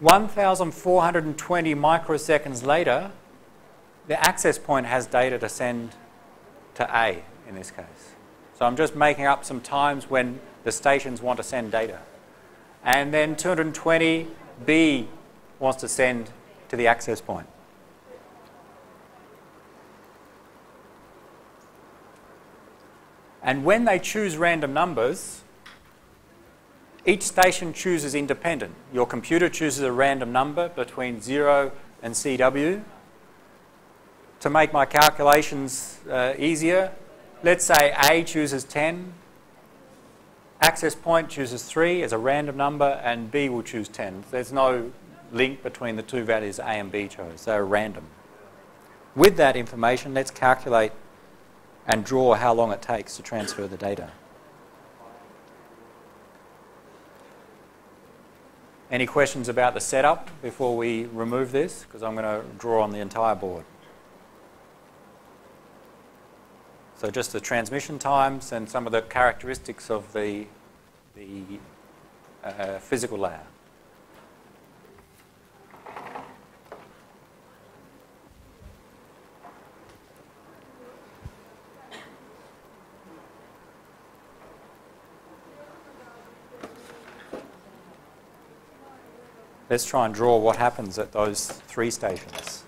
1,420 microseconds later, the access point has data to send to A in this case. So I'm just making up some times when the stations want to send data. And then 220 B wants to send to the access point. And when they choose random numbers, each station chooses independent. Your computer chooses a random number between 0 and CW. To make my calculations uh, easier, let's say A chooses 10, access point chooses 3 as a random number, and B will choose 10. There's no link between the two values A and B chose. They're random. With that information, let's calculate and draw how long it takes to transfer the data. Any questions about the setup before we remove this? Because I'm going to draw on the entire board. So just the transmission times and some of the characteristics of the, the uh, physical layer. Let's try and draw what happens at those three stations.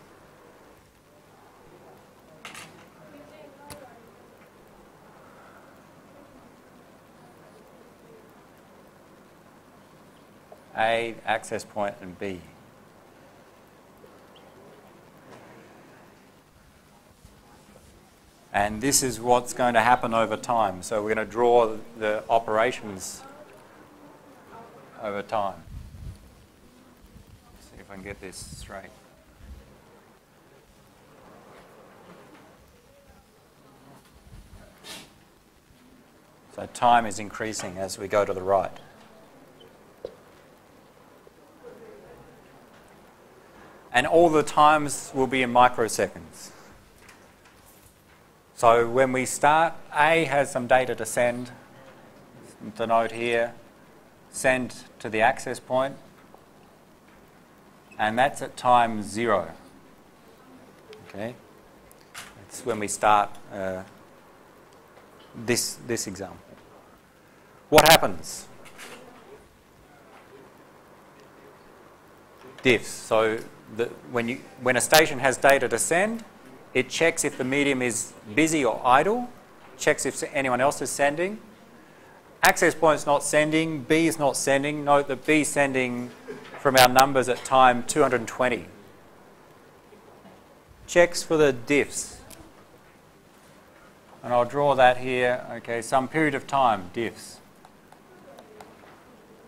A, access point, and B. And this is what's going to happen over time. So we're going to draw the operations over time. If I can get this straight. So time is increasing as we go to the right. and all the times will be in microseconds. So when we start, A has some data to send, the node here, send to the access point, and that's at time zero. Okay, that's when we start uh, this this example. What happens? DIFS. So the, when, you, when a station has data to send, it checks if the medium is busy or idle, checks if anyone else is sending. Access point is not sending, B is not sending. Note that B sending from our numbers at time 220. Checks for the DIFS. And I'll draw that here, okay, some period of time, DIFS.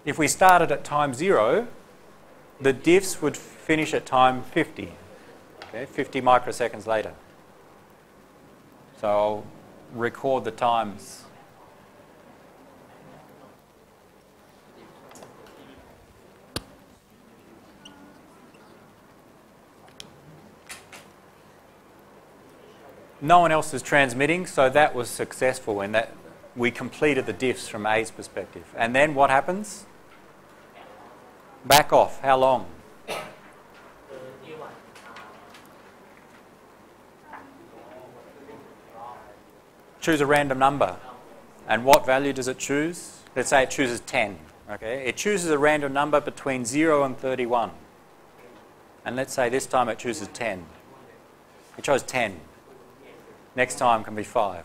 If we started at time zero, the DIFS would finish at time 50, okay, 50 microseconds later. So I'll record the times. No one else is transmitting, so that was successful in that we completed the DIFS from A's perspective. And then what happens? Back off. How long? choose a random number. And what value does it choose? Let's say it chooses 10. Okay? It chooses a random number between 0 and 31. And let's say this time it chooses 10. It chose 10. Next time can be 5.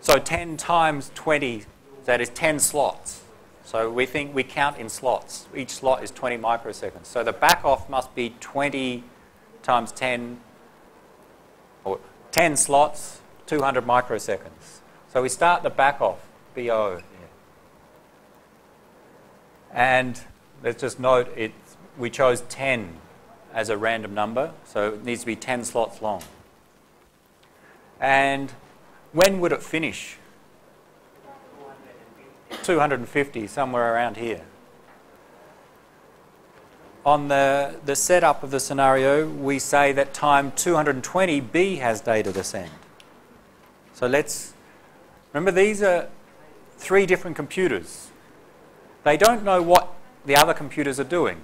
So 10 times 20, that is 10 slots. So we think we count in slots. Each slot is 20 microseconds. So the back off must be 20 times 10, or 10 slots, 200 microseconds. So we start the back off, BO. And let's just note it, we chose 10 as a random number, so it needs to be 10 slots long. And when would it finish? 250, somewhere around here. On the, the setup of the scenario, we say that time 220, B has data to send. So let's, remember these are three different computers. They don't know what the other computers are doing.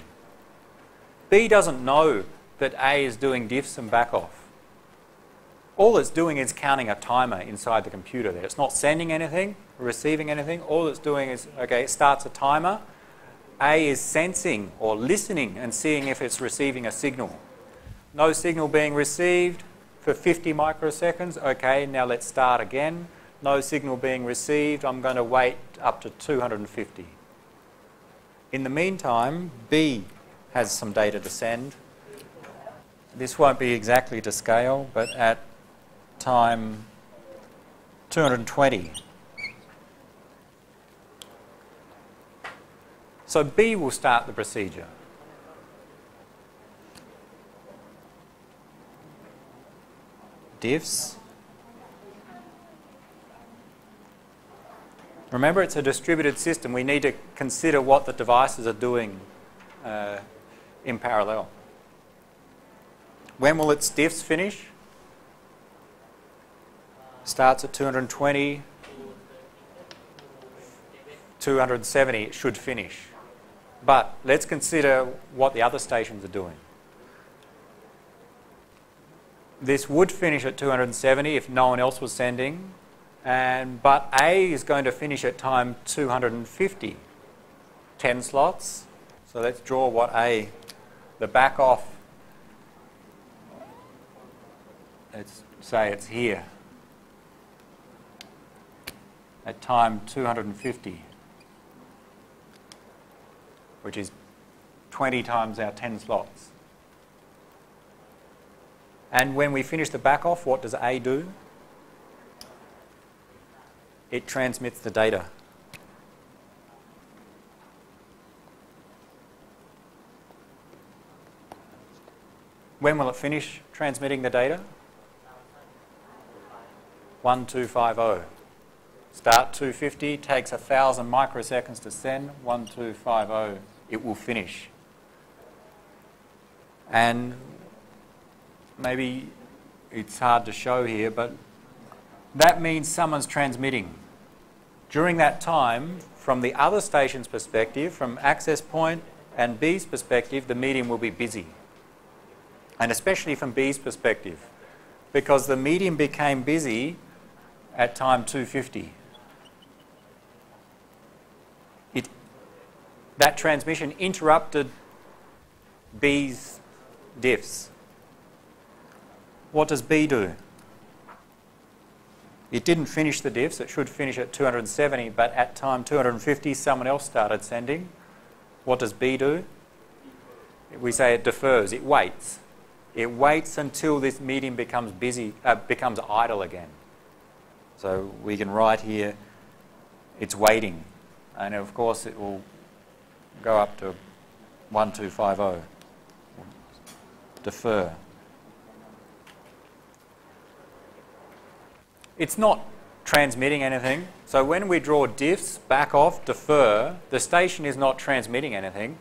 B doesn't know that A is doing DIFS and back off all it's doing is counting a timer inside the computer there. It's not sending anything, receiving anything. All it's doing is, okay, it starts a timer. A is sensing or listening and seeing if it's receiving a signal. No signal being received for 50 microseconds. Okay, now let's start again. No signal being received. I'm going to wait up to 250. In the meantime, B has some data to send. This won't be exactly to scale, but at time 220. So B will start the procedure. DIFS. Remember, it's a distributed system. We need to consider what the devices are doing uh, in parallel. When will its DIFS finish? Starts at 220, 270 it should finish. But let's consider what the other stations are doing. This would finish at 270 if no one else was sending, and but A is going to finish at time 250. 10 slots. So let's draw what A, the back off, let's say it's here at time 250, which is 20 times our 10 slots. And when we finish the back off, what does A do? It transmits the data. When will it finish transmitting the data? 1250. Start 250, takes 1,000 microseconds to send, 1250, it will finish. And maybe it's hard to show here, but that means someone's transmitting. During that time, from the other station's perspective, from access point and B's perspective, the medium will be busy. And especially from B's perspective, because the medium became busy at time 250. That transmission interrupted B's DIFS. What does B do? It didn't finish the DIFS, it should finish at 270, but at time 250 someone else started sending. What does B do? We say it defers, it waits. It waits until this medium becomes busy, uh, becomes idle again. So we can write here, it's waiting. And of course it will go up to 1250. Defer. It's not transmitting anything. So when we draw DIFS, back off, defer, the station is not transmitting anything.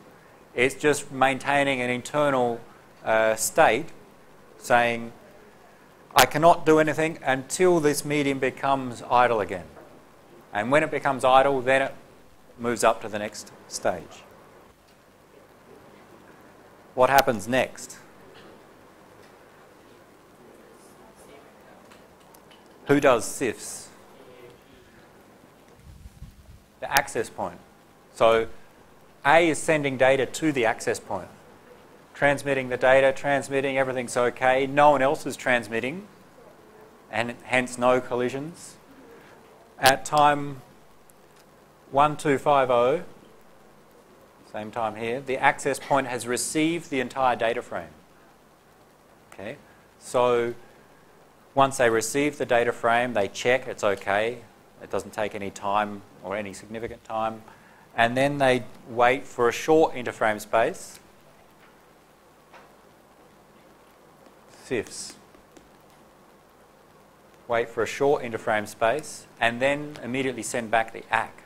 It's just maintaining an internal uh, state saying, I cannot do anything until this medium becomes idle again. And when it becomes idle, then it moves up to the next stage. What happens next? Who does SIFS? The access point. So A is sending data to the access point. transmitting the data, transmitting, everything's okay. No one else is transmitting, and hence no collisions. At time 1250, same time here, the access point has received the entire data frame. Okay, so once they receive the data frame, they check it's okay. It doesn't take any time or any significant time. And then they wait for a short interframe space. SIFS. Wait for a short interframe space and then immediately send back the ACK.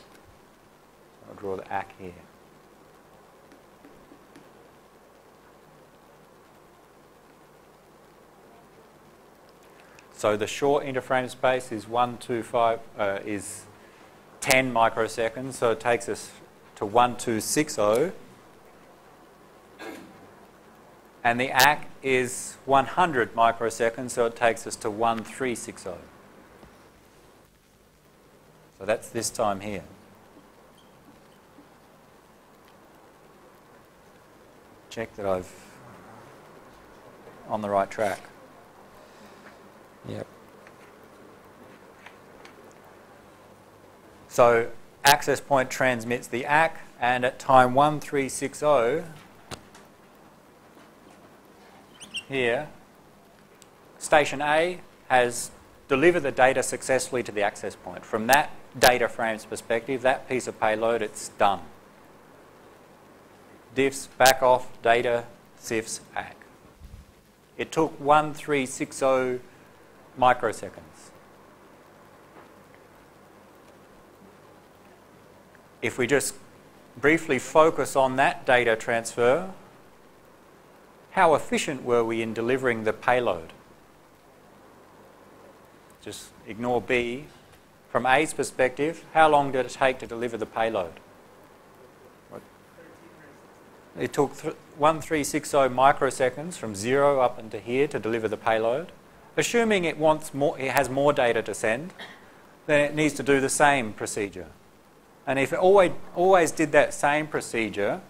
I'll draw the ACK here. So the short interframe space is one two five uh, is 10 microseconds, so it takes us to 1260. And the ACK is 100 microseconds, so it takes us to 1360. So that's this time here. Check that I've on the right track. Yep. So access point transmits the ACK, and at time 1360, here, station A has delivered the data successfully to the access point. From that data frame's perspective, that piece of payload, it's done. DIFS, back off, data, SIFS, ACK. It took 1360 microseconds. If we just briefly focus on that data transfer, how efficient were we in delivering the payload? Just ignore B. From A's perspective, how long did it take to deliver the payload? It took 1360 microseconds from zero up into here to deliver the payload. Assuming it wants more, it has more data to send, then it needs to do the same procedure. And if it always, always did that same procedure,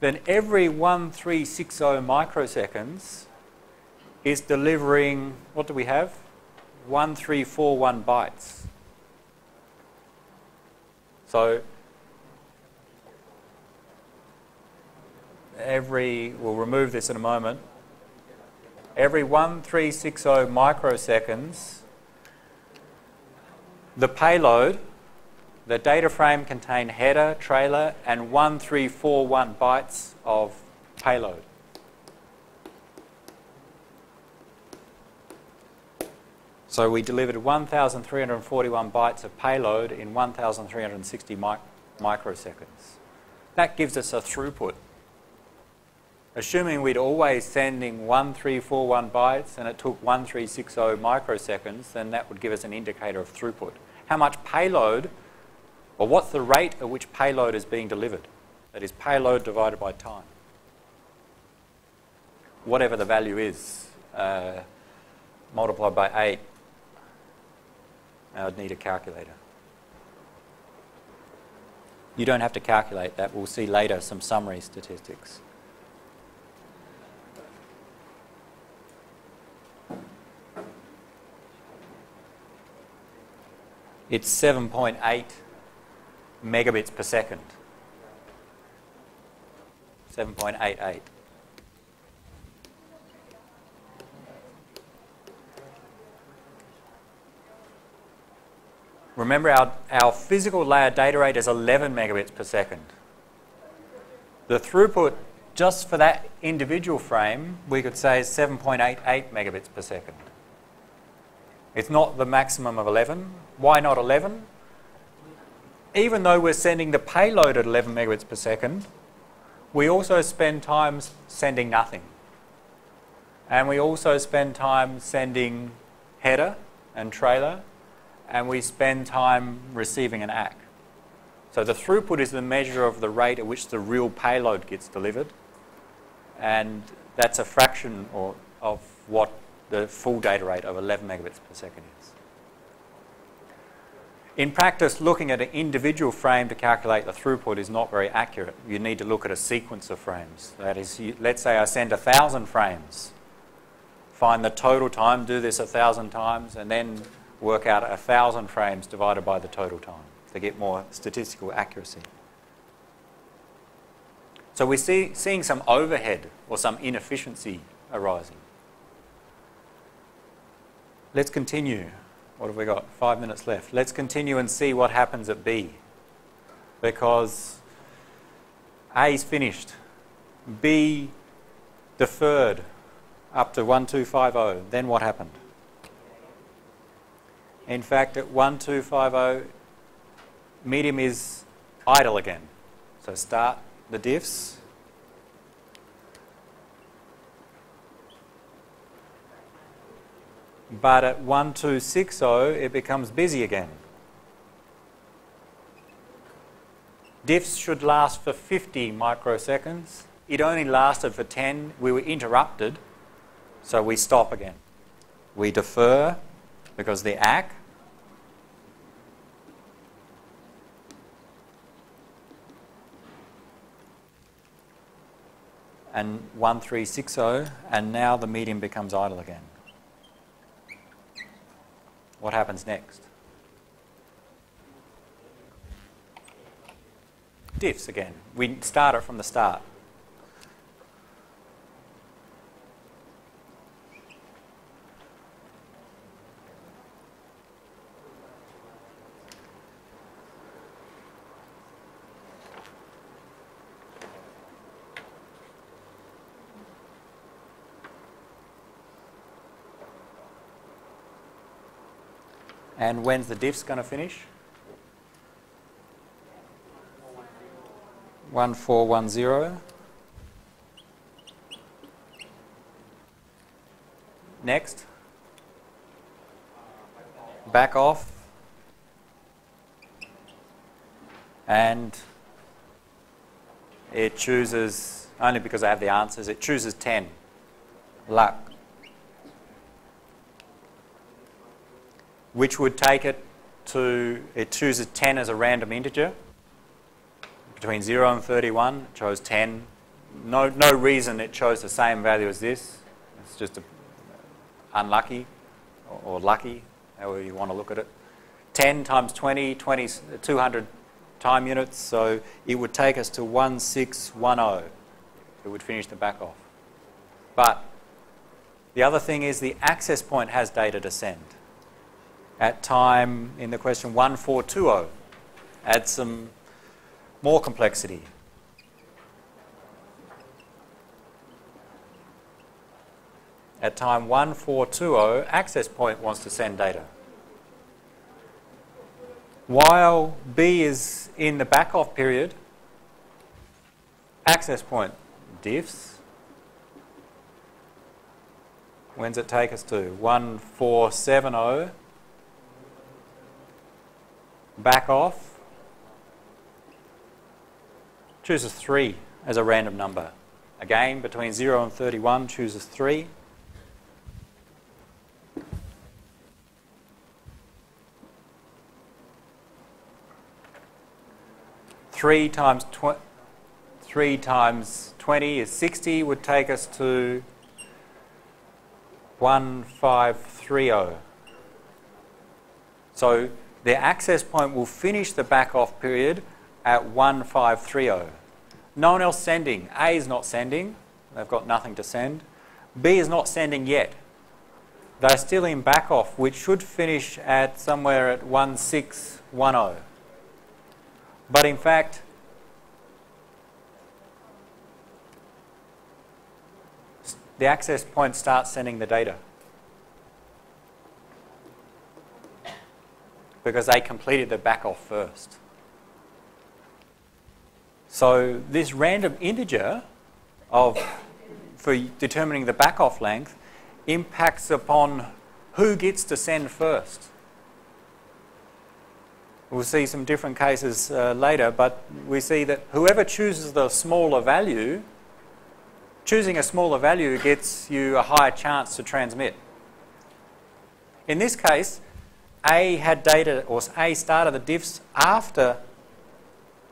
then every 1360 microseconds is delivering, what do we have? 1341 bytes. So every, we'll remove this in a moment, every 1360 microseconds, the payload, the data frame contain header, trailer, and 1341 bytes of payload. So we delivered 1,341 bytes of payload in 1,360 mic microseconds. That gives us a throughput Assuming we'd always sending 1341 bytes and it took 1360 microseconds, then that would give us an indicator of throughput. How much payload, or what's the rate at which payload is being delivered? That is payload divided by time. Whatever the value is, uh, multiplied by 8, I'd need a calculator. You don't have to calculate that. We'll see later some summary statistics. It's 7.8 megabits per second. 7.88. Remember, our, our physical layer data rate is 11 megabits per second. The throughput just for that individual frame, we could say is 7.88 megabits per second. It's not the maximum of 11. Why not 11? Even though we're sending the payload at 11 megabits per second, we also spend time sending nothing. And we also spend time sending header and trailer, and we spend time receiving an ACK. So the throughput is the measure of the rate at which the real payload gets delivered, and that's a fraction or, of what the full data rate of 11 megabits per second is. In practice, looking at an individual frame to calculate the throughput is not very accurate. You need to look at a sequence of frames. That is, you, let's say I send a thousand frames, find the total time, do this a thousand times, and then work out a thousand frames divided by the total time to get more statistical accuracy. So we're see, seeing some overhead or some inefficiency arising. Let's continue. What have we got? Five minutes left. Let's continue and see what happens at B. Because A is finished. B deferred up to 1250. Then what happened? In fact, at 1250, medium is idle again. So start the DIFS. But at 1260, it becomes busy again. DIFS should last for 50 microseconds. It only lasted for 10. We were interrupted, so we stop again. We defer because the ACK and 1360, and now the medium becomes idle again. What happens next? DIFS again. We start it from the start. And when's the DIFS going to finish? 1410. Next. Back off. And it chooses, only because I have the answers, it chooses 10. Luck. Which would take it to, it chooses 10 as a random integer. Between 0 and 31, it chose 10. No, no reason it chose the same value as this. It's just a, unlucky or, or lucky, however you want to look at it. 10 times 20, 20 200 time units, so it would take us to 1610. It would finish the back off. But the other thing is the access point has data to send at time in the question 1420. Add some more complexity. At time 1420, access point wants to send data. While B is in the back off period, access point DIFS. When's it take us to? 1470 back off, chooses 3 as a random number. Again, between 0 and 31, chooses 3. Three times three times twenty is sixty. Would take us to one five three zero. So their access point will finish the back off period at 1530. No one else sending. A is not sending. They've got nothing to send. B is not sending yet. They're still in back off, which should finish at somewhere at 1610. But in fact, the access point starts sending the data. Because they completed the back off first. So this random integer of for determining the back off length impacts upon who gets to send first. We'll see some different cases uh, later, but we see that whoever chooses the smaller value, choosing a smaller value gets you a higher chance to transmit. In this case, A had data, or A started the DIFS after,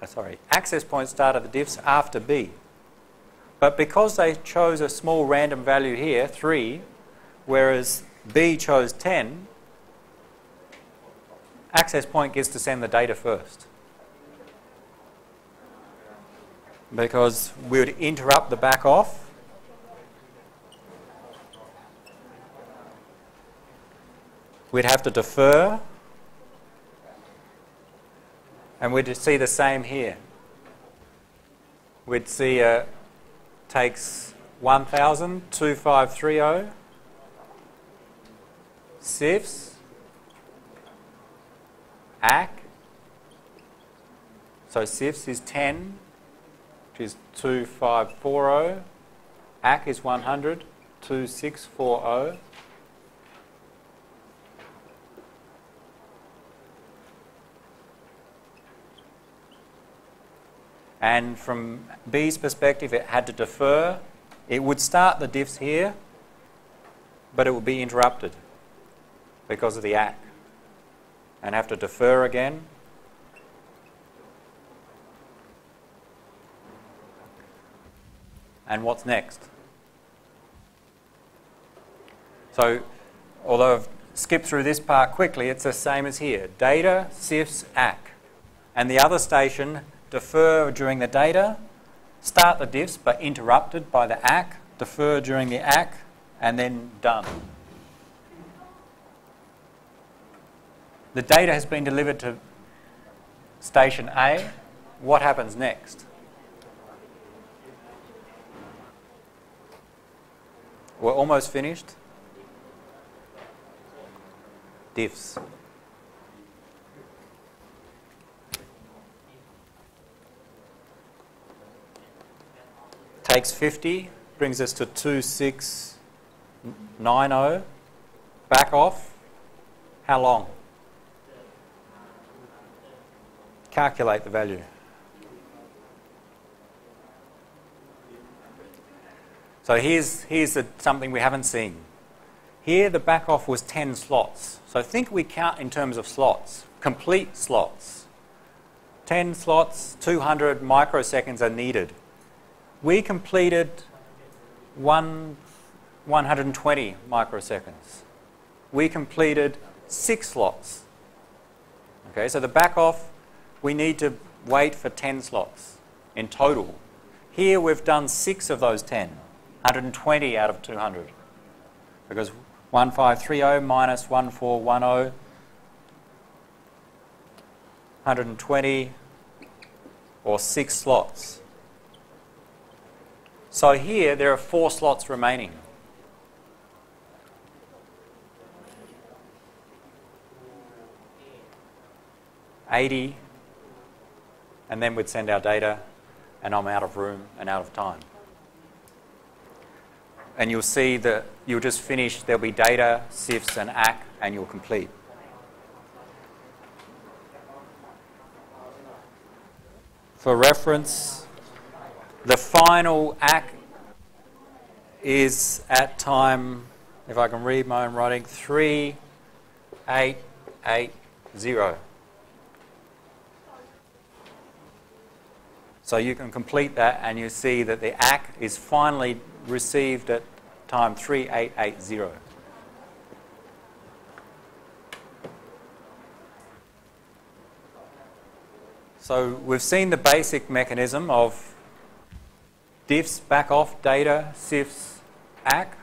uh, sorry, access point started the DIFS after B. But because they chose a small random value here, 3, whereas B chose 10, access point gets to send the data first. Because we would interrupt the back off We'd have to defer. And we'd see the same here. We'd see uh, takes 1000, 2530, SIFS, ACK. So SIFS is 10, which is 2540. ACK is 100, 2640. And from B's perspective, it had to defer. It would start the DIFS here, but it would be interrupted because of the ACK. And have to defer again. And what's next? So, although I've skipped through this part quickly, it's the same as here. Data, SIFS, ACK. And the other station defer during the data, start the DIFS but interrupted by the ACK, defer during the ACK, and then done. The data has been delivered to station A. What happens next? We're almost finished. DIFS. Takes 50, brings us to 2690. Back off. How long? Calculate the value. So here's, here's something we haven't seen. Here the back off was 10 slots. So think we count in terms of slots, complete slots. 10 slots, 200 microseconds are needed we completed one 120 microseconds. We completed six slots. Okay, so the back off, we need to wait for 10 slots in total. Here we've done six of those 10, 120 out of 200. Because 1530 minus 1410, 120 or six slots. So here there are four slots remaining. Eighty, and then we'd send our data, and I'm out of room and out of time. And you'll see that you'll just finish, there'll be data, SIFS, and ACK, and you'll complete. For reference, the final act is at time, if I can read my own writing, 3880. So you can complete that and you see that the act is finally received at time 3880. So we've seen the basic mechanism of DIFS, back off, data, SIFS, ACK.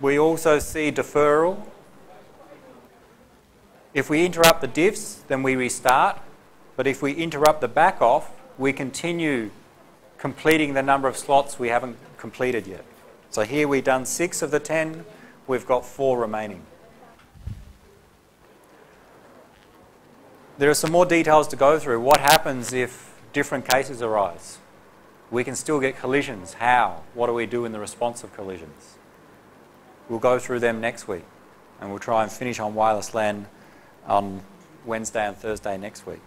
We also see deferral. If we interrupt the DIFS, then we restart. But if we interrupt the back off, we continue completing the number of slots we haven't completed yet. So here we've done six of the 10, we've got four remaining. There are some more details to go through. What happens if different cases arise? We can still get collisions. How? What do we do in the response of collisions? We'll go through them next week and we'll try and finish on wireless LAN on Wednesday and Thursday next week.